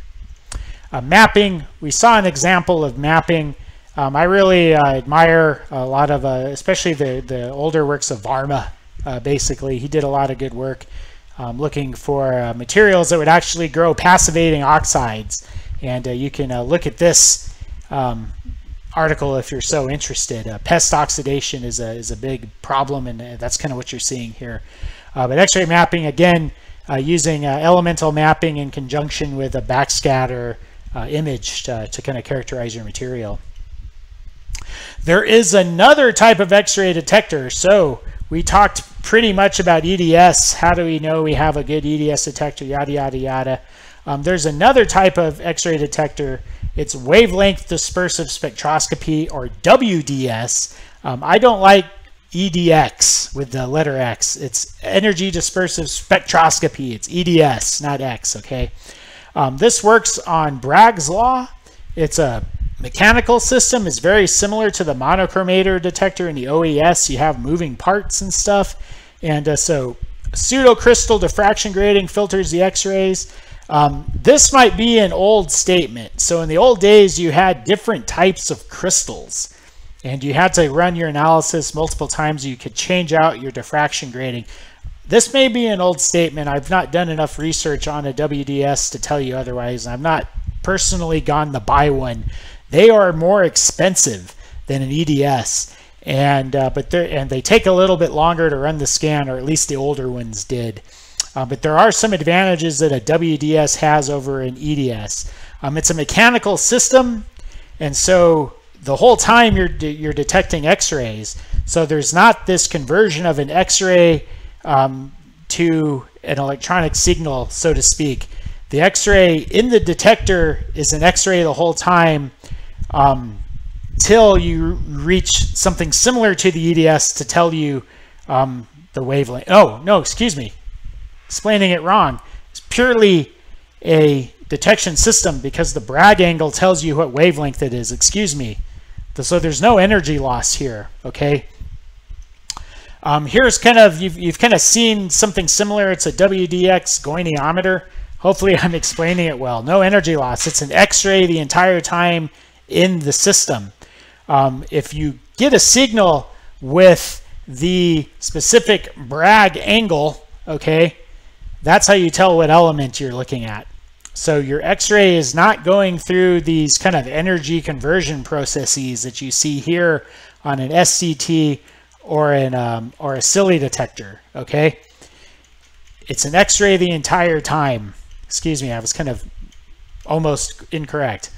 Uh, mapping, we saw an example of mapping. Um, I really uh, admire a lot of, uh, especially the, the older works of Varma, uh, basically. He did a lot of good work um, looking for uh, materials that would actually grow passivating oxides. And uh, you can look at this um, article if you're so interested. Pest oxidation is a, is a big problem, and that's kind of what you're seeing here. Uh, but X-ray mapping, again, using elemental mapping in conjunction with a backscatter image to, to kind of characterize your material. There is another type of X-ray detector. So we talked pretty much about EDS. How do we know we have a good EDS detector? Yada, yada, yada. Um, there's another type of X-ray detector. It's wavelength dispersive spectroscopy or WDS. Um, I don't like EDX with the letter X. It's energy dispersive spectroscopy. It's EDS, not X, okay? Um, this works on Bragg's law. It's a mechanical system It's very similar to the monochromator detector in the OES. You have moving parts and stuff. And uh, so pseudocrystal diffraction grating filters the x-rays. Um, this might be an old statement. So in the old days, you had different types of crystals. And you had to run your analysis multiple times. You could change out your diffraction grating. This may be an old statement. I've not done enough research on a WDS to tell you otherwise. I've not personally gone to buy one they are more expensive than an EDS. and uh, but and they take a little bit longer to run the scan, or at least the older ones did. Uh, but there are some advantages that a WDS has over an EDS. Um, it's a mechanical system, and so the whole time you're you're detecting X-rays. So there's not this conversion of an X-ray um, to an electronic signal, so to speak. The X-ray in the detector is an X-ray the whole time um, till you reach something similar to the EDS to tell you um, the wavelength. Oh, no, excuse me. Explaining it wrong. It's purely a detection system because the Bragg angle tells you what wavelength it is. Excuse me. So there's no energy loss here, okay? Um, here's kind of, you've, you've kind of seen something similar. It's a WDX goniometer. Hopefully I'm explaining it well. No energy loss. It's an X-ray the entire time in the system. Um, if you get a signal with the specific Bragg angle, okay, that's how you tell what element you're looking at. So your X-ray is not going through these kind of energy conversion processes that you see here on an SCT or an um, or a SILI detector. Okay, it's an X-ray the entire time. Excuse me, I was kind of almost incorrect.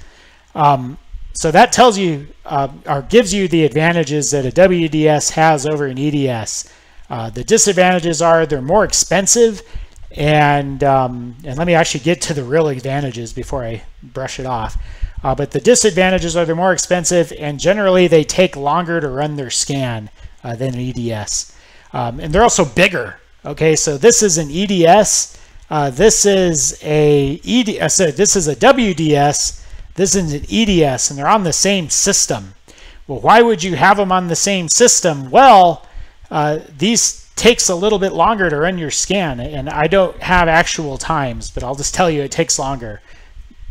Um, so that tells you uh, or gives you the advantages that a WDS has over an EDS. Uh, the disadvantages are they're more expensive and um, and let me actually get to the real advantages before I brush it off. Uh, but the disadvantages are they're more expensive and generally they take longer to run their scan uh, than an EDS. Um, and they're also bigger. Okay, so this is an EDS. Uh, this is a ED, uh, so this is a WDS. This is an EDS, and they're on the same system. Well, why would you have them on the same system? Well, uh, these takes a little bit longer to run your scan and I don't have actual times but I'll just tell you it takes longer.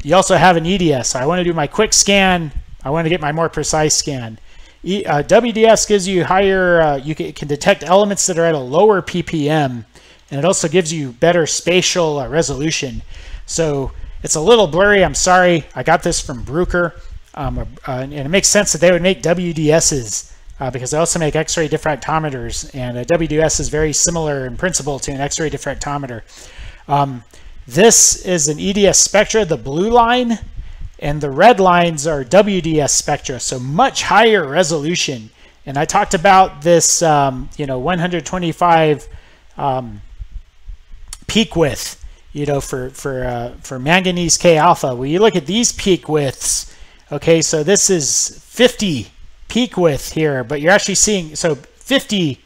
You also have an EDS so I want to do my quick scan. I want to get my more precise scan. E, uh, WDS gives you higher uh, you can, can, detect elements that are at a lower PPM and it also gives you better spatial uh, resolution. So it's a little blurry I'm sorry. I got this from Bruker. Um, uh, and it makes sense that they would make WDSs uh, because they also make X-ray diffractometers, and a WDS is very similar in principle to an X-ray diffractometer. Um, this is an EDS spectra, the blue line, and the red lines are WDS spectra, so much higher resolution. And I talked about this, um, you know, 125 um, peak width, you know, for for uh, for manganese K alpha. Well, you look at these peak widths. Okay, so this is 50 peak width here, but you're actually seeing, so 50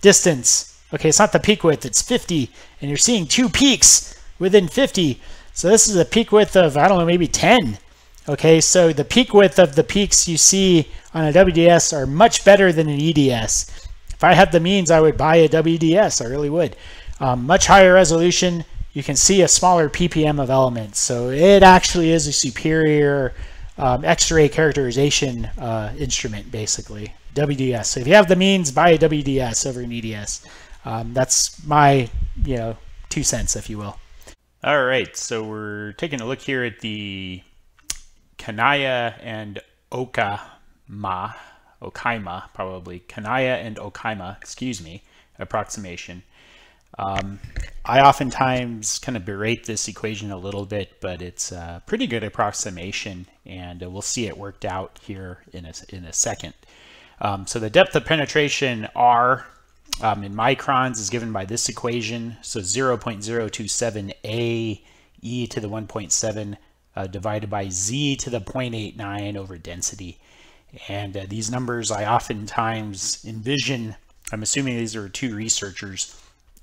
distance. Okay, it's not the peak width, it's 50, and you're seeing two peaks within 50. So this is a peak width of, I don't know, maybe 10. Okay, so the peak width of the peaks you see on a WDS are much better than an EDS. If I had the means, I would buy a WDS, I really would. Um, much higher resolution, you can see a smaller ppm of elements. So it actually is a superior um, X-ray characterization uh, instrument, basically, WDS. So if you have the means, buy a WDS over an EDS. Um, that's my, you know, two cents, if you will. All right, so we're taking a look here at the Kanaya and Okama, Okaima, probably, Kanaya and Okaima, excuse me, approximation. Um, I oftentimes kind of berate this equation a little bit, but it's a pretty good approximation, and we'll see it worked out here in a, in a second. Um, so the depth of penetration R um, in microns is given by this equation. So 0.027 A e to the 1.7 uh, divided by z to the 0.89 over density. And uh, these numbers I oftentimes envision, I'm assuming these are two researchers,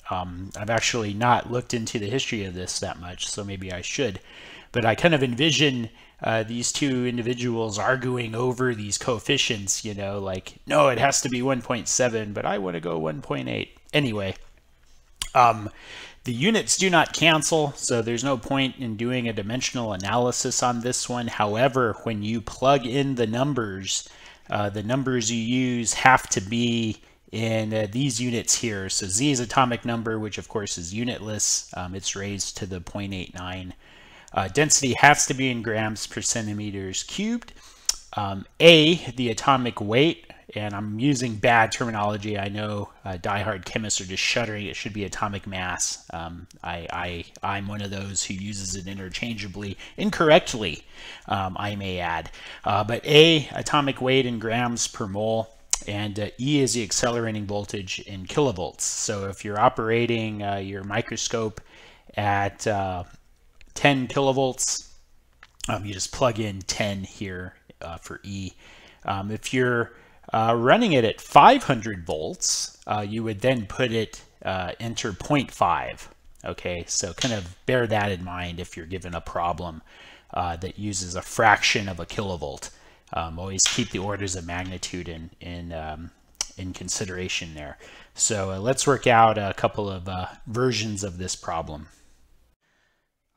um, I've actually not looked into the history of this that much, so maybe I should. But I kind of envision uh, these two individuals arguing over these coefficients, you know, like, no, it has to be 1.7, but I want to go 1.8. Anyway, um, the units do not cancel, so there's no point in doing a dimensional analysis on this one. However, when you plug in the numbers, uh, the numbers you use have to be in uh, these units here. So Z is atomic number, which of course is unitless. Um, it's raised to the 0.89. Uh, density has to be in grams per centimeters cubed. Um, A, the atomic weight, and I'm using bad terminology. I know uh, diehard chemists are just shuddering. It should be atomic mass. Um, I, I, I'm one of those who uses it interchangeably, incorrectly, um, I may add. Uh, but A, atomic weight in grams per mole, and uh, E is the accelerating voltage in kilovolts. So if you're operating uh, your microscope at uh, 10 kilovolts, um, you just plug in 10 here uh, for E. Um, if you're uh, running it at 500 volts, uh, you would then put it enter 0.5. Okay, so kind of bear that in mind if you're given a problem that uses a fraction of a kilovolt. Um, always keep the orders of magnitude in in um, in consideration there. So uh, let's work out a couple of uh, versions of this problem.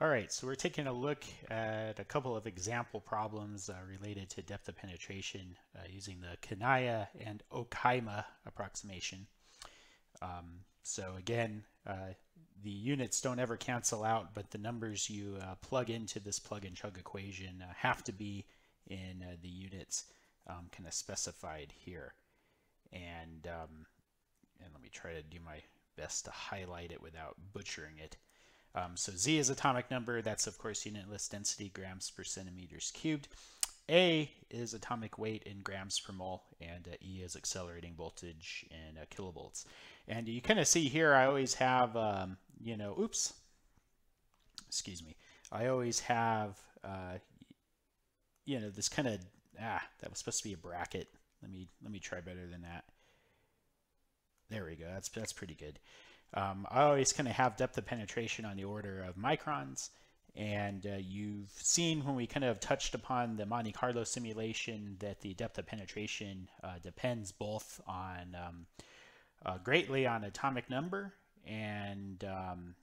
All right, so we're taking a look at a couple of example problems uh, related to depth of penetration uh, using the Kanaya and Okayama approximation. Um, so again, uh, the units don't ever cancel out, but the numbers you uh, plug into this plug and chug equation have to be in uh, the units um, kind of specified here. And, um, and let me try to do my best to highlight it without butchering it. Um, so Z is atomic number. That's, of course, unitless density, grams per centimeters cubed. A is atomic weight in grams per mole, and uh, E is accelerating voltage in uh, kilovolts. And you kind of see here, I always have, um, you know, oops, excuse me. I always have, uh, you know, this kind of, ah, that was supposed to be a bracket. Let me, let me try better than that. There we go. That's, that's pretty good. Um, I always kind of have depth of penetration on the order of microns. And uh, you've seen when we kind of touched upon the Monte Carlo simulation that the depth of penetration uh, depends both on um, uh, greatly on atomic number and um,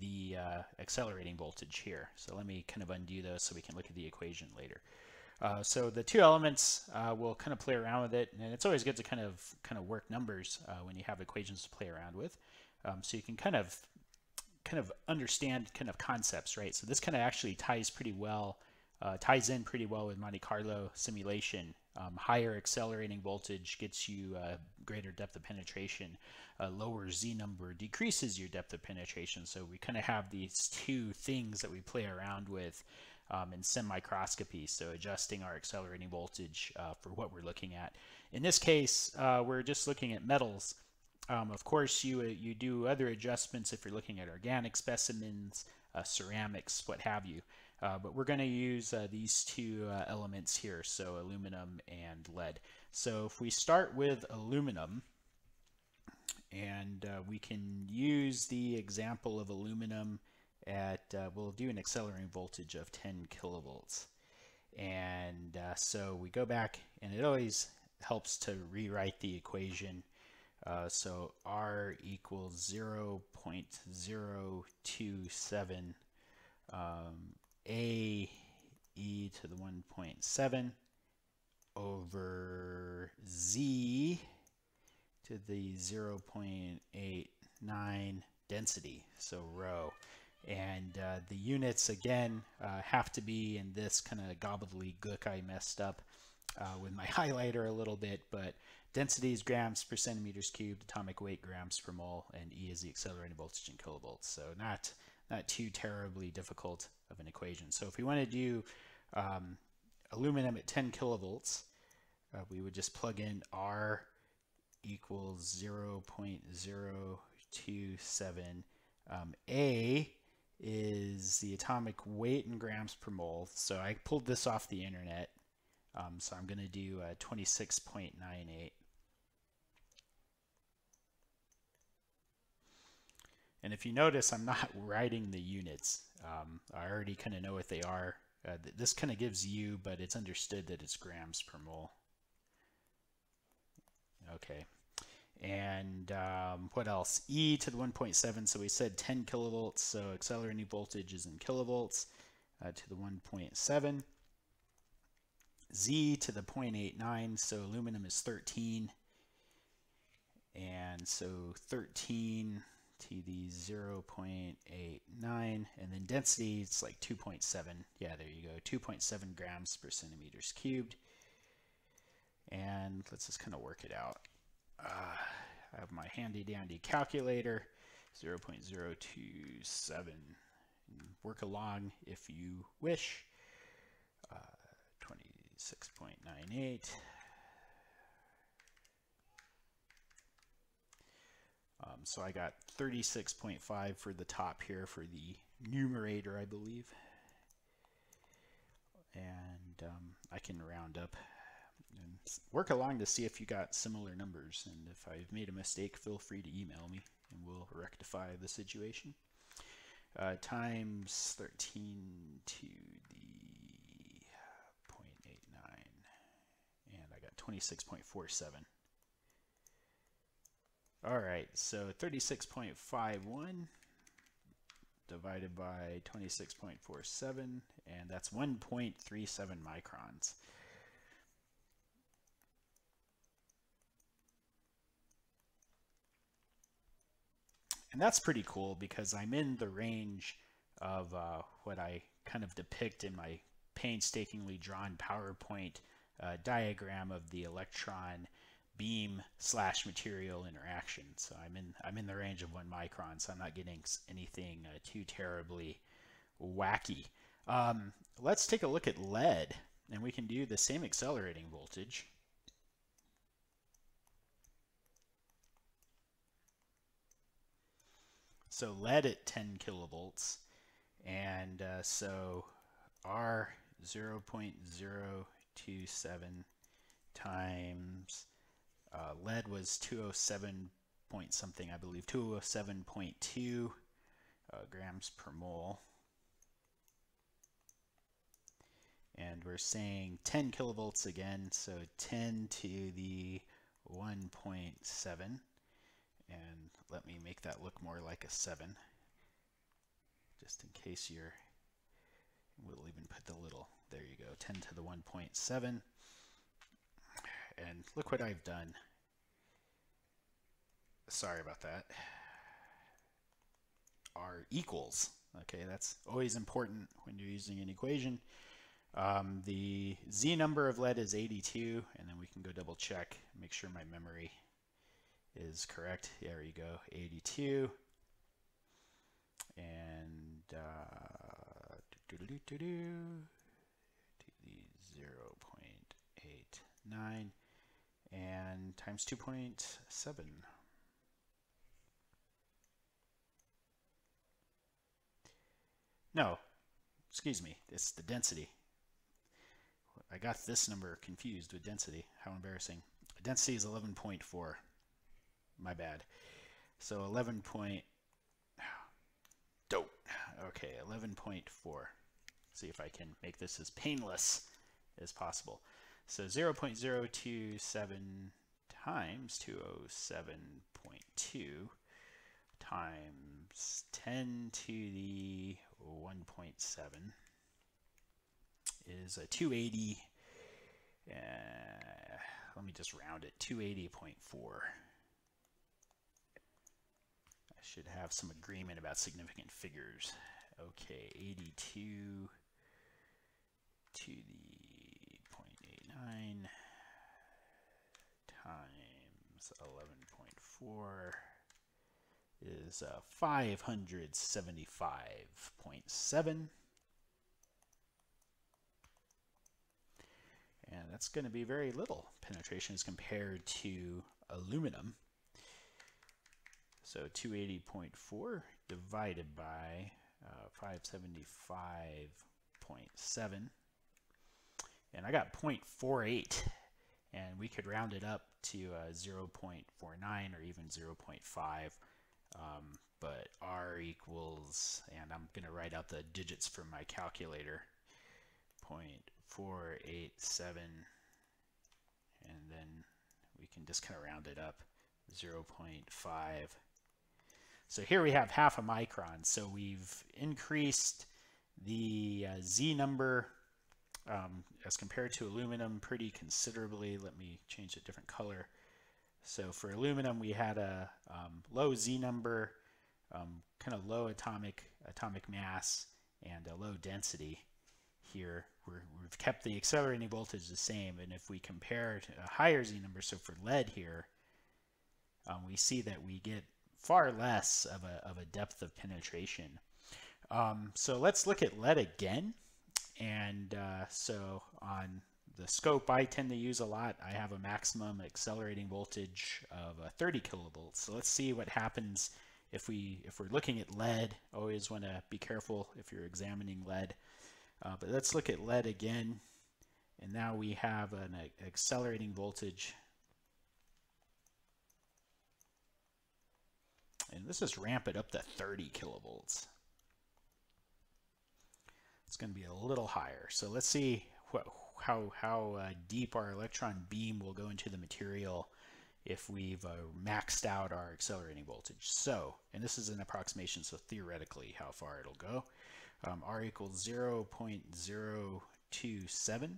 the uh, accelerating voltage here. So let me kind of undo those so we can look at the equation later. Uh, so the two elements, uh, we'll kind of play around with it, and it's always good to kind of kind of work numbers uh, when you have equations to play around with. Um, so you can kind of kind of understand kind of concepts, right? So this kind of actually ties pretty well, uh, ties in pretty well with Monte Carlo simulation. Um, higher accelerating voltage gets you uh, greater depth of penetration. A lower Z number decreases your depth of penetration. So we kind of have these two things that we play around with um, in SEM microscopy. So adjusting our accelerating voltage uh, for what we're looking at. In this case, uh, we're just looking at metals. Um, of course, you, uh, you do other adjustments if you're looking at organic specimens, uh, ceramics, what have you. Uh, but we're going to use uh, these two uh, elements here, so aluminum and lead. So if we start with aluminum, and uh, we can use the example of aluminum at, we'll do an accelerating voltage of 10 kilovolts. And so we go back, and it always helps to rewrite the equation uh, so R equals 0 0.027 um, A e to the 1.7 over Z to the 0.89 density, so rho. And uh, the units, again, uh, have to be in this kind of gobbledygook I messed up uh, with my highlighter a little bit, but Density is grams per centimeters cubed, atomic weight grams per mole, and E is the accelerating voltage in kilovolts. So not not too terribly difficult of an equation. So if we want to do um, aluminum at 10 kilovolts, uh, we would just plug in R equals 0 0.027. Um, A is the atomic weight in grams per mole. So I pulled this off the internet. Um, so I'm going to do uh, 26.98. And if you notice, I'm not writing the units. Um, I already kind of know what they are. Uh, th this kind of gives you, but it's understood that it's grams per mole. Okay. And um, what else? E to the 1.7, so we said 10 kilovolts, so accelerating voltage is in kilovolts uh, to the 1.7. Z to the 0.89, so aluminum is 13. And so 13 to the 0.89 and then density it's like 2.7 yeah there you go 2.7 grams per centimeters cubed And let's just kind of work it out. Uh, I have my handy dandy calculator, 0 0.027. Work along if you wish. Uh, 26.98. Um, so I got 36.5 for the top here for the numerator, I believe. And um, I can round up and work along to see if you got similar numbers. And if I've made a mistake, feel free to email me and we'll rectify the situation. Uh, times 13 to the 0.89 and I got 26.47. All right, so 36.51 divided by 26.47, and that's 1.37 microns. And that's pretty cool because I'm in the range of uh, what I kind of depict in my painstakingly drawn PowerPoint uh, diagram of the electron beam slash material interaction. So I'm in I'm in the range of one micron, so I'm not getting anything uh, too terribly wacky. Um, let's take a look at lead, and we can do the same accelerating voltage. So lead at 10 kilovolts, and uh, so R 0.027 times uh, lead was 207 point something, I believe, 207.2 uh, grams per mole. And we're saying 10 kilovolts again, so 10 to the 1.7. And let me make that look more like a 7, just in case you're, we'll even put the little, there you go, 10 to the 1.7 and look what I've done. Sorry about that. R equals. Okay, that's always important when you're using an equation. Um, the Z number of lead is 82, and then we can go double check, make sure my memory is correct. There you go, 82. And uh, doo -doo -doo to the 0.89 and times 2.7. No, excuse me, it's the density. I got this number confused with density. How embarrassing. Density is 11.4. My bad. So 11 point... Dope. Okay, 11.4. See if I can make this as painless as possible. So 0.027 times 207.2 times 10 to the 1.7 is a 280 uh, let me just round it 280.4 I should have some agreement about significant figures. Okay 82 to the 0.89 times 11.4 is uh, 575.7 and that's going to be very little penetration as compared to aluminum. So 280.4 divided by uh, 575.7 and I got 0.48 and we could round it up to uh, 0.49 or even 0.5 um, but R equals and I'm gonna write out the digits from my calculator. 0.487 and then we can just kind of round it up. 0.5 so here we have half a micron. So we've increased the uh, Z number um, as compared to aluminum pretty considerably. Let me change a different color. So for aluminum, we had a um, low Z number, um, kind of low atomic atomic mass, and a low density here. we have kept the accelerating voltage the same. And if we compare to a higher Z number, so for lead here, um, we see that we get far less of a, of a depth of penetration. Um, so let's look at lead again. And uh, so on the scope I tend to use a lot, I have a maximum accelerating voltage of uh, 30 kilovolts. So let's see what happens if we if we're looking at lead. Always want to be careful if you're examining lead. Uh, but let's look at lead again. And now we have an accelerating voltage. And let's just ramp it up to 30 kilovolts. It's going to be a little higher. So let's see what, how, how uh, deep our electron beam will go into the material if we've uh, maxed out our accelerating voltage. So, and this is an approximation, so theoretically how far it'll go. Um, R equals 0 0.027,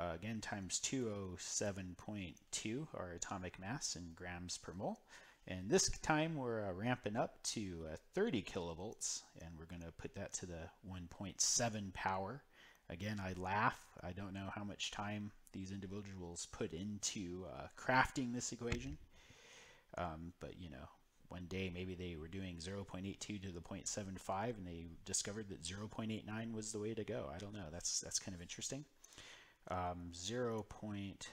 uh, again times 207.2, our atomic mass in grams per mole. And this time we're uh, ramping up to uh, 30 kilovolts, put that to the 1.7 power. Again, I laugh. I don't know how much time these individuals put into uh, crafting this equation. Um, but, you know, one day maybe they were doing 0.82 to the 0.75 and they discovered that 0.89 was the way to go. I don't know. That's, that's kind of interesting. Um, 0.89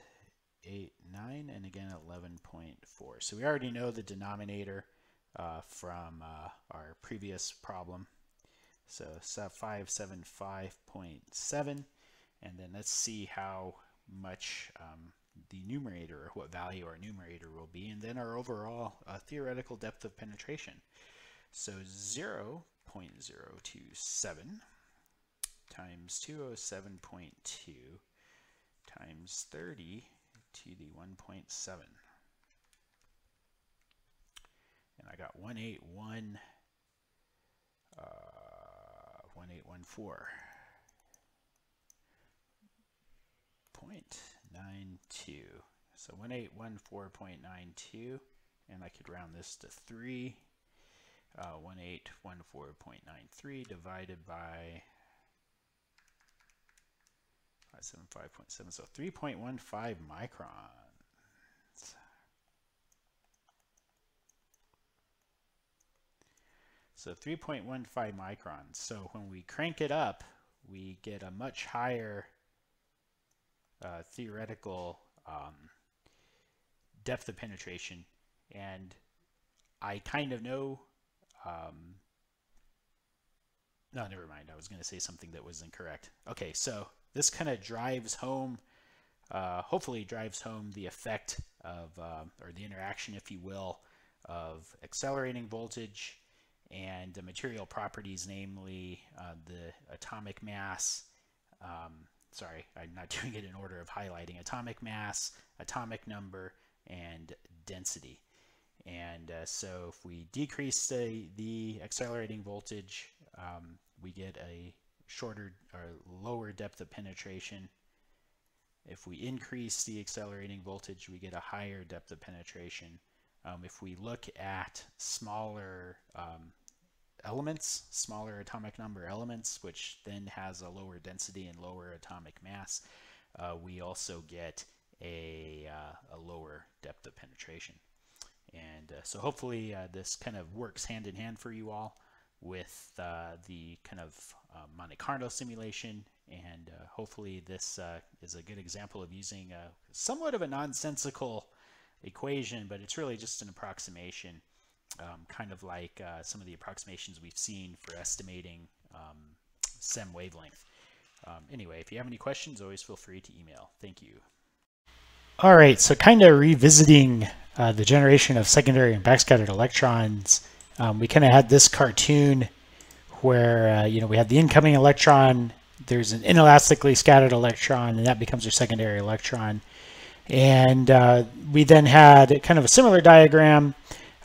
and again 11.4. So we already know the denominator uh, from uh, our previous problem. So 575.7 and then let's see how much um, the numerator, or what value our numerator will be, and then our overall uh, theoretical depth of penetration. So 0 0.027 times 207.2 times 30 to the 1.7. And I got 181, uh, 1814. 0.92. So 1814.92, and I could round this to 3. Uh, 1814.93 divided by 575.7, so 3.15 microns. So 3.15 microns. So when we crank it up, we get a much higher uh, theoretical um, depth of penetration. And I kind of know. Um, no, never mind. I was going to say something that was incorrect. Okay, so this kind of drives home, uh, hopefully drives home the effect of, uh, or the interaction, if you will, of accelerating voltage and the material properties, namely uh, the atomic mass, um, sorry, I'm not doing it in order of highlighting, atomic mass, atomic number, and density. And uh, so if we decrease the, the accelerating voltage, um, we get a shorter or lower depth of penetration. If we increase the accelerating voltage, we get a higher depth of penetration. Um, if we look at smaller um, elements, smaller atomic number elements, which then has a lower density and lower atomic mass, uh, we also get a, uh, a, lower depth of penetration. And uh, so hopefully uh, this kind of works hand in hand for you all with uh, the kind of Monte Carlo simulation and hopefully this is a good example of using somewhat of a nonsensical equation, but it's really just an approximation um, kind of like uh, some of the approximations we've seen for estimating um, SEM wavelength. Um, anyway, if you have any questions, always feel free to email. Thank you. All right, so kind of revisiting uh, the generation of secondary and backscattered electrons, um, we kind of had this cartoon where, uh, you know, we had the incoming electron, there's an inelastically scattered electron, and that becomes our secondary electron. And uh, we then had kind of a similar diagram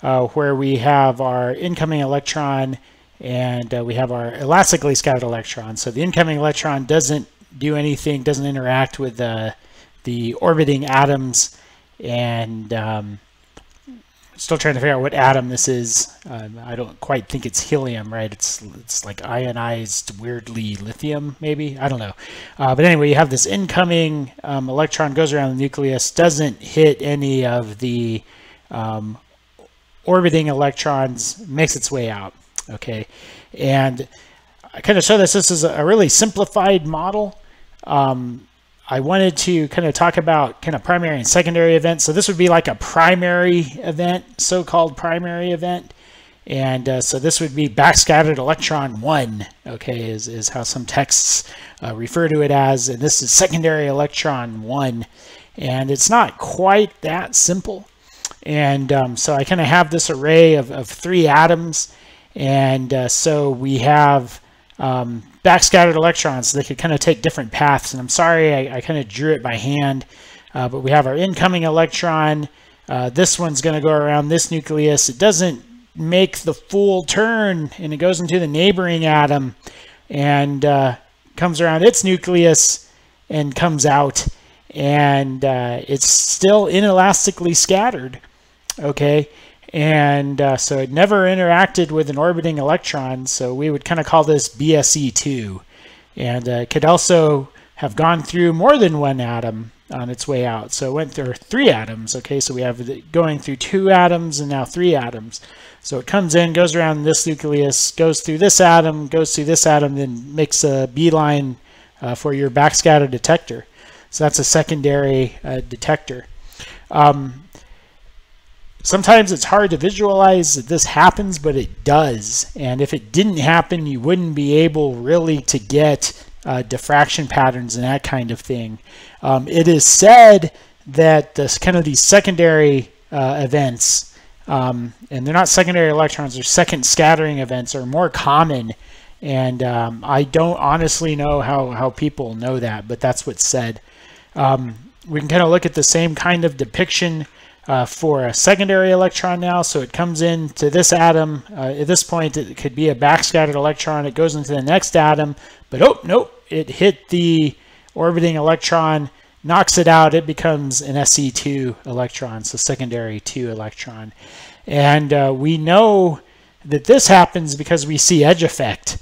uh, where we have our incoming electron and uh, we have our elastically scattered electron. So the incoming electron doesn't do anything, doesn't interact with the, the orbiting atoms, and um, still trying to figure out what atom this is. Um, I don't quite think it's helium, right? It's it's like ionized, weirdly lithium, maybe. I don't know. Uh, but anyway, you have this incoming um, electron goes around the nucleus, doesn't hit any of the um, orbiting electrons, makes its way out. Okay, and I kind of show this. This is a really simplified model. Um, I wanted to kind of talk about kind of primary and secondary events. So this would be like a primary event, so-called primary event. And uh, so this would be backscattered electron one, okay, is, is how some texts uh, refer to it as. And this is secondary electron one. And it's not quite that simple. And um, so I kind of have this array of, of three atoms. And uh, so we have um, backscattered electrons. They could kind of take different paths. And I'm sorry, I, I kind of drew it by hand. Uh, but we have our incoming electron. Uh, this one's going to go around this nucleus. It doesn't make the full turn, and it goes into the neighboring atom and uh, comes around its nucleus and comes out. And uh, it's still inelastically scattered. Okay, and uh, so it never interacted with an orbiting electron, so we would kind of call this BSE2. And uh, it could also have gone through more than one atom on its way out. So it went through three atoms, okay? So we have going through two atoms and now three atoms. So it comes in, goes around this nucleus, goes through this atom, goes through this atom, then makes a beeline uh, for your backscatter detector. So that's a secondary uh, detector. Um, Sometimes it's hard to visualize that this happens, but it does. And if it didn't happen, you wouldn't be able really to get uh, diffraction patterns and that kind of thing. Um, it is said that this kind of these secondary uh, events, um, and they're not secondary electrons, they're second scattering events, are more common. And um, I don't honestly know how, how people know that, but that's what's said. Um, we can kind of look at the same kind of depiction uh, for a secondary electron now. So it comes into this atom. Uh, at this point, it could be a backscattered electron. It goes into the next atom, but oh, nope, it hit the orbiting electron, knocks it out. It becomes an SE2 electron, so secondary 2 electron. And uh, we know that this happens because we see edge effect.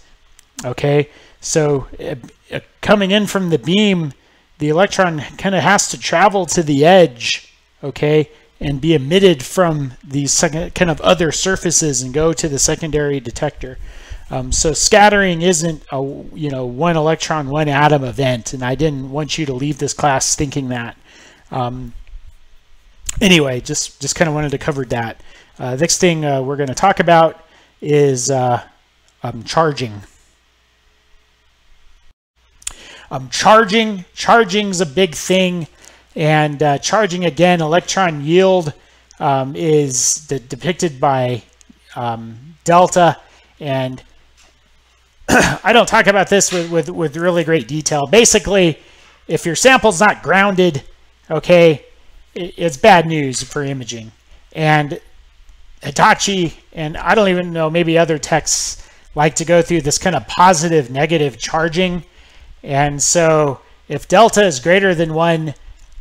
Okay, so uh, coming in from the beam, the electron kind of has to travel to the edge, okay, and be emitted from these second kind of other surfaces and go to the secondary detector. Um, so scattering isn't a you know one electron one atom event, and I didn't want you to leave this class thinking that. Um, anyway, just just kind of wanted to cover that. Uh, next thing uh, we're going to talk about is uh, um, charging. Um, charging, charging's a big thing. And uh, charging again, electron yield um, is de depicted by um, delta. And I don't talk about this with, with, with really great detail. Basically, if your sample's not grounded, okay, it, it's bad news for imaging. And Hitachi, and I don't even know, maybe other texts like to go through this kind of positive negative charging. And so if delta is greater than 1,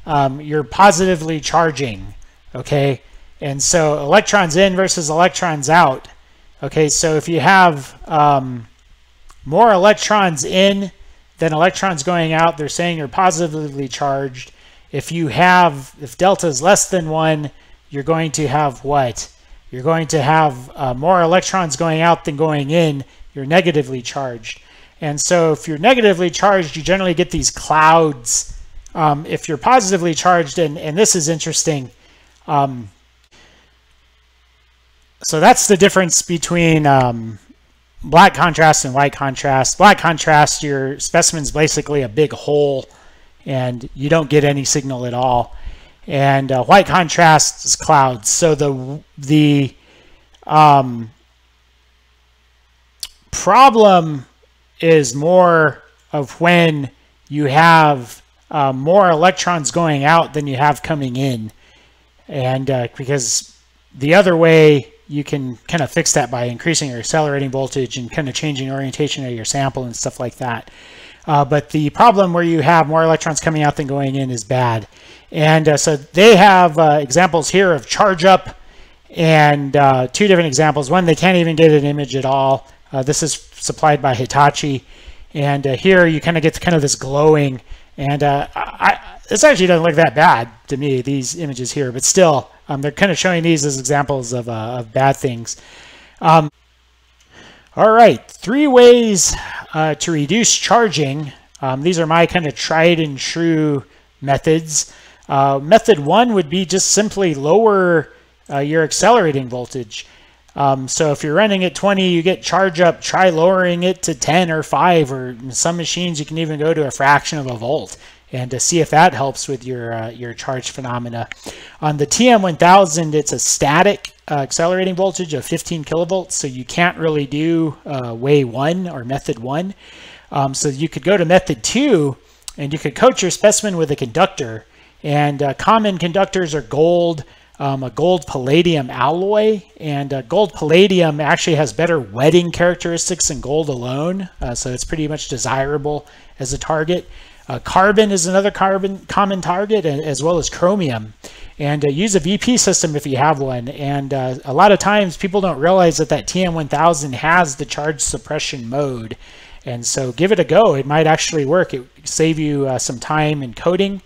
um, you're positively charging, okay? And so electrons in versus electrons out. Okay, so if you have um, more electrons in than electrons going out, they're saying you're positively charged. If you have, if delta is less than one, you're going to have what? You're going to have uh, more electrons going out than going in. You're negatively charged. And so if you're negatively charged, you generally get these clouds um, if you're positively charged, and, and this is interesting, um, so that's the difference between um, black contrast and white contrast. Black contrast, your specimen's basically a big hole, and you don't get any signal at all. And uh, white contrast is clouds. So the the um, problem is more of when you have uh, more electrons going out than you have coming in. And uh, because the other way you can kind of fix that by increasing your accelerating voltage and kind of changing orientation of your sample and stuff like that. Uh, but the problem where you have more electrons coming out than going in is bad. And uh, so they have uh, examples here of charge up and uh, two different examples. One, they can't even get an image at all. Uh, this is supplied by Hitachi. And uh, here you kind of get kind of this glowing. And uh, I, this actually doesn't look that bad to me, these images here. But still, um, they're kind of showing these as examples of, uh, of bad things. Um, all right, three ways uh, to reduce charging. Um, these are my kind of tried and true methods. method one would be just simply lower uh, your accelerating voltage. Um, so if you're running at 20, you get charge up, try lowering it to 10 or 5, or some machines you can even go to a fraction of a volt and to see if that helps with your uh, your charge phenomena. On the TM1000, it's a static uh, accelerating voltage of 15 kilovolts, so you can't really do uh, way one or method one. Um, so you could go to method two, and you could coat your specimen with a conductor. And uh, common conductors are gold, um, a gold palladium alloy. And uh, gold palladium actually has better wetting characteristics than gold alone. Uh, so it's pretty much desirable as a target. Uh, carbon is another carbon common target, as well as chromium. And uh, use a VP system if you have one. And uh, a lot of times people don't realize that that TM1000 has the charge suppression mode. And so give it a go. It might actually work. It save you uh, some time in coding.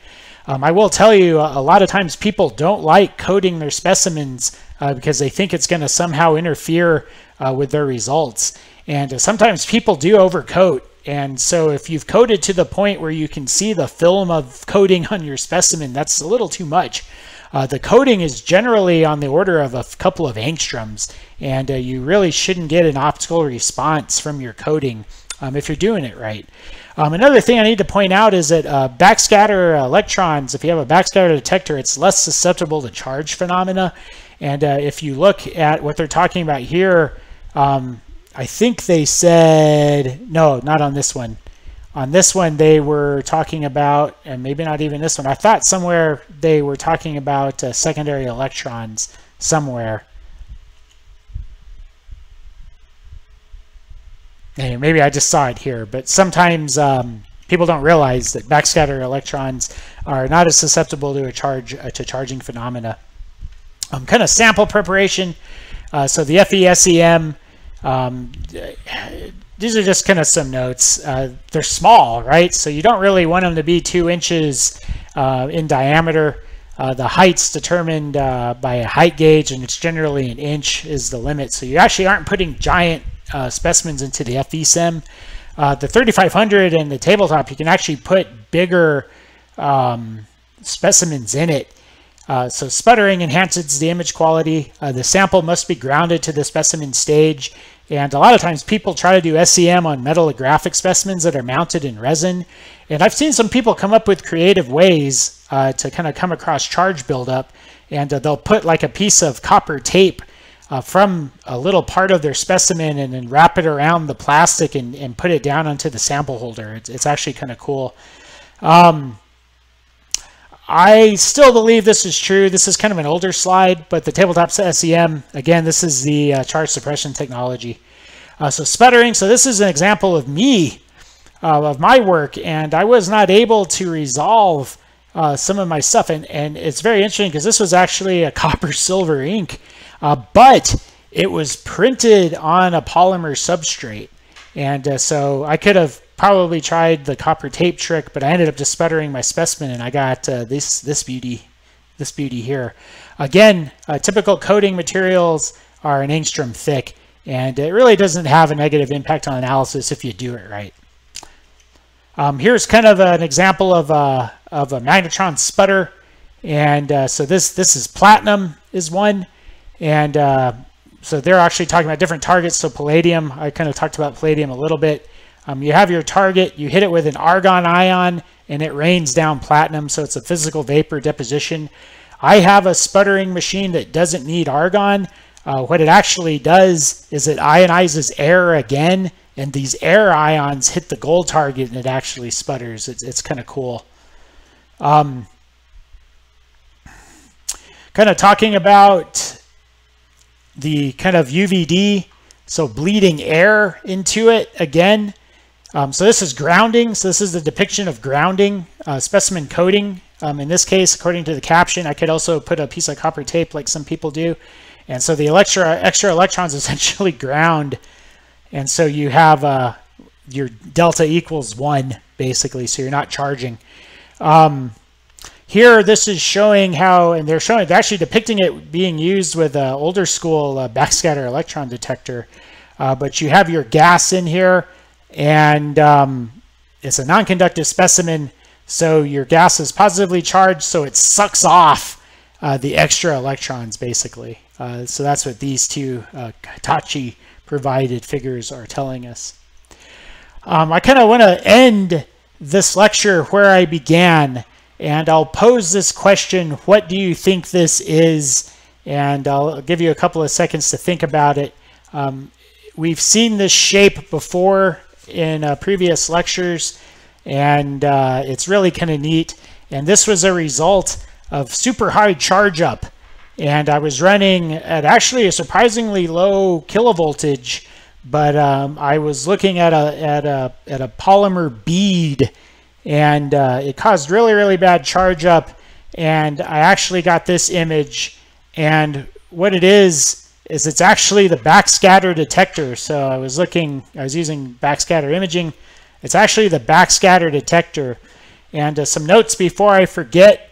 Um, I will tell you, a lot of times people don't like coating their specimens uh, because they think it's going to somehow interfere uh, with their results. And uh, sometimes people do overcoat. And so if you've coated to the point where you can see the film of coating on your specimen, that's a little too much. Uh, the coating is generally on the order of a couple of angstroms, and uh, you really shouldn't get an optical response from your coating um, if you're doing it right. Um, another thing I need to point out is that uh, backscatter electrons, if you have a backscatter detector, it's less susceptible to charge phenomena. And uh, if you look at what they're talking about here, um, I think they said, no, not on this one. On this one, they were talking about, and maybe not even this one, I thought somewhere they were talking about uh, secondary electrons somewhere. Maybe I just saw it here, but sometimes um, people don't realize that backscatter electrons are not as susceptible to a charge uh, to charging phenomena. Um, kind of sample preparation. Uh, so the FESEM, um, these are just kind of some notes. Uh, they're small, right? So you don't really want them to be two inches uh, in diameter. Uh, the height's determined uh, by a height gauge, and it's generally an inch is the limit. So you actually aren't putting giant uh, specimens into the FESEM. Uh, the 3500 and the tabletop, you can actually put bigger um, specimens in it. Uh, so sputtering enhances the image quality. Uh, the sample must be grounded to the specimen stage. And a lot of times people try to do SEM on metallographic specimens that are mounted in resin. And I've seen some people come up with creative ways uh, to kind of come across charge buildup. And uh, they'll put like a piece of copper tape uh, from a little part of their specimen and then wrap it around the plastic and, and put it down onto the sample holder. It's, it's actually kind of cool. Um, I still believe this is true. This is kind of an older slide, but the tabletop SEM, again, this is the uh, charge suppression technology. Uh, so sputtering, so this is an example of me, uh, of my work, and I was not able to resolve uh, some of my stuff. And, and it's very interesting because this was actually a copper silver ink. Uh, but it was printed on a polymer substrate. And uh, so I could have probably tried the copper tape trick, but I ended up just sputtering my specimen and I got uh, this, this beauty, this beauty here. Again, uh, typical coating materials are an angstrom thick, and it really doesn't have a negative impact on analysis if you do it right. Um, here's kind of an example of a, of a magnetron sputter. And uh, so this, this is platinum is one. And uh, so they're actually talking about different targets. So palladium, I kind of talked about palladium a little bit. Um, you have your target, you hit it with an argon ion, and it rains down platinum. So it's a physical vapor deposition. I have a sputtering machine that doesn't need argon. Uh, what it actually does is it ionizes air again, and these air ions hit the gold target, and it actually sputters. It's, it's kind of cool. Um, kind of talking about the kind of UVD, so bleeding air into it again. Um, so this is grounding. So this is the depiction of grounding, uh, specimen coating. Um, in this case, according to the caption, I could also put a piece of copper tape like some people do. And so the extra, extra electrons essentially ground. And so you have uh, your delta equals 1, basically, so you're not charging. Um, here, this is showing how, and they're showing, they're actually depicting it being used with an older school uh, backscatter electron detector. Uh, but you have your gas in here, and um, it's a non-conductive specimen, so your gas is positively charged, so it sucks off uh, the extra electrons, basically. Uh, so that's what these two uh, Hitachi provided figures are telling us. Um, I kind of want to end this lecture where I began, and I'll pose this question, what do you think this is? And I'll give you a couple of seconds to think about it. Um, we've seen this shape before in uh, previous lectures, and uh, it's really kind of neat. And this was a result of super high charge up. And I was running at actually a surprisingly low kilovoltage, but um, I was looking at a, at a, at a polymer bead, and uh, it caused really, really bad charge up. And I actually got this image, and what it is, is it's actually the backscatter detector. So I was looking, I was using backscatter imaging. It's actually the backscatter detector. And uh, some notes before I forget.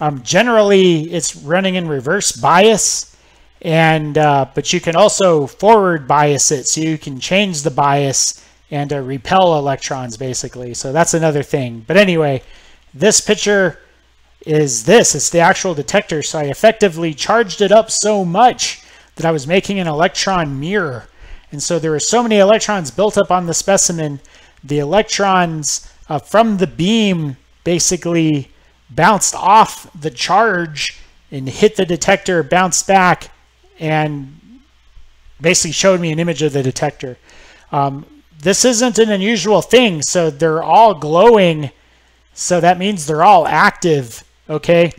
Um, generally, it's running in reverse bias, and uh, but you can also forward bias it, so you can change the bias and uh, repel electrons, basically. So that's another thing. But anyway, this picture is this. It's the actual detector. So I effectively charged it up so much that I was making an electron mirror. And so there were so many electrons built up on the specimen, the electrons uh, from the beam basically bounced off the charge and hit the detector, bounced back, and basically showed me an image of the detector. Um, this isn't an unusual thing, so they're all glowing, so that means they're all active, okay?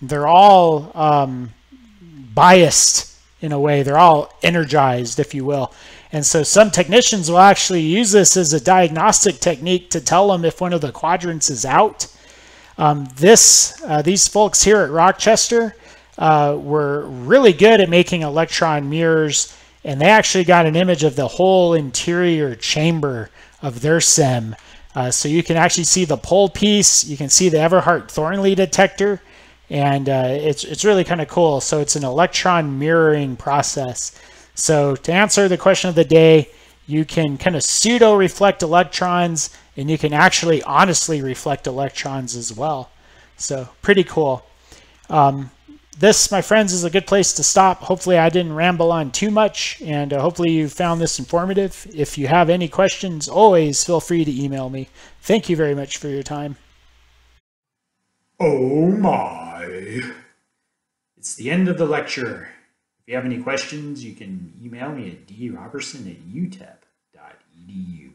They're all um, biased in a way. They're all energized, if you will. And so some technicians will actually use this as a diagnostic technique to tell them if one of the quadrants is out. Um, this, uh, these folks here at Rochester uh, were really good at making electron mirrors, and they actually got an image of the whole interior chamber of their SEM. Uh, so you can actually see the pole piece, you can see the Everhart Thornley detector, and uh, it's, it's really kind of cool. So it's an electron mirroring process. So to answer the question of the day, you can kind of pseudo reflect electrons and you can actually honestly reflect electrons as well. So pretty cool. Um, this, my friends, is a good place to stop. Hopefully I didn't ramble on too much and uh, hopefully you found this informative. If you have any questions, always feel free to email me. Thank you very much for your time. Oh my. It's the end of the lecture. If you have any questions, you can email me at droberson at utep.edu.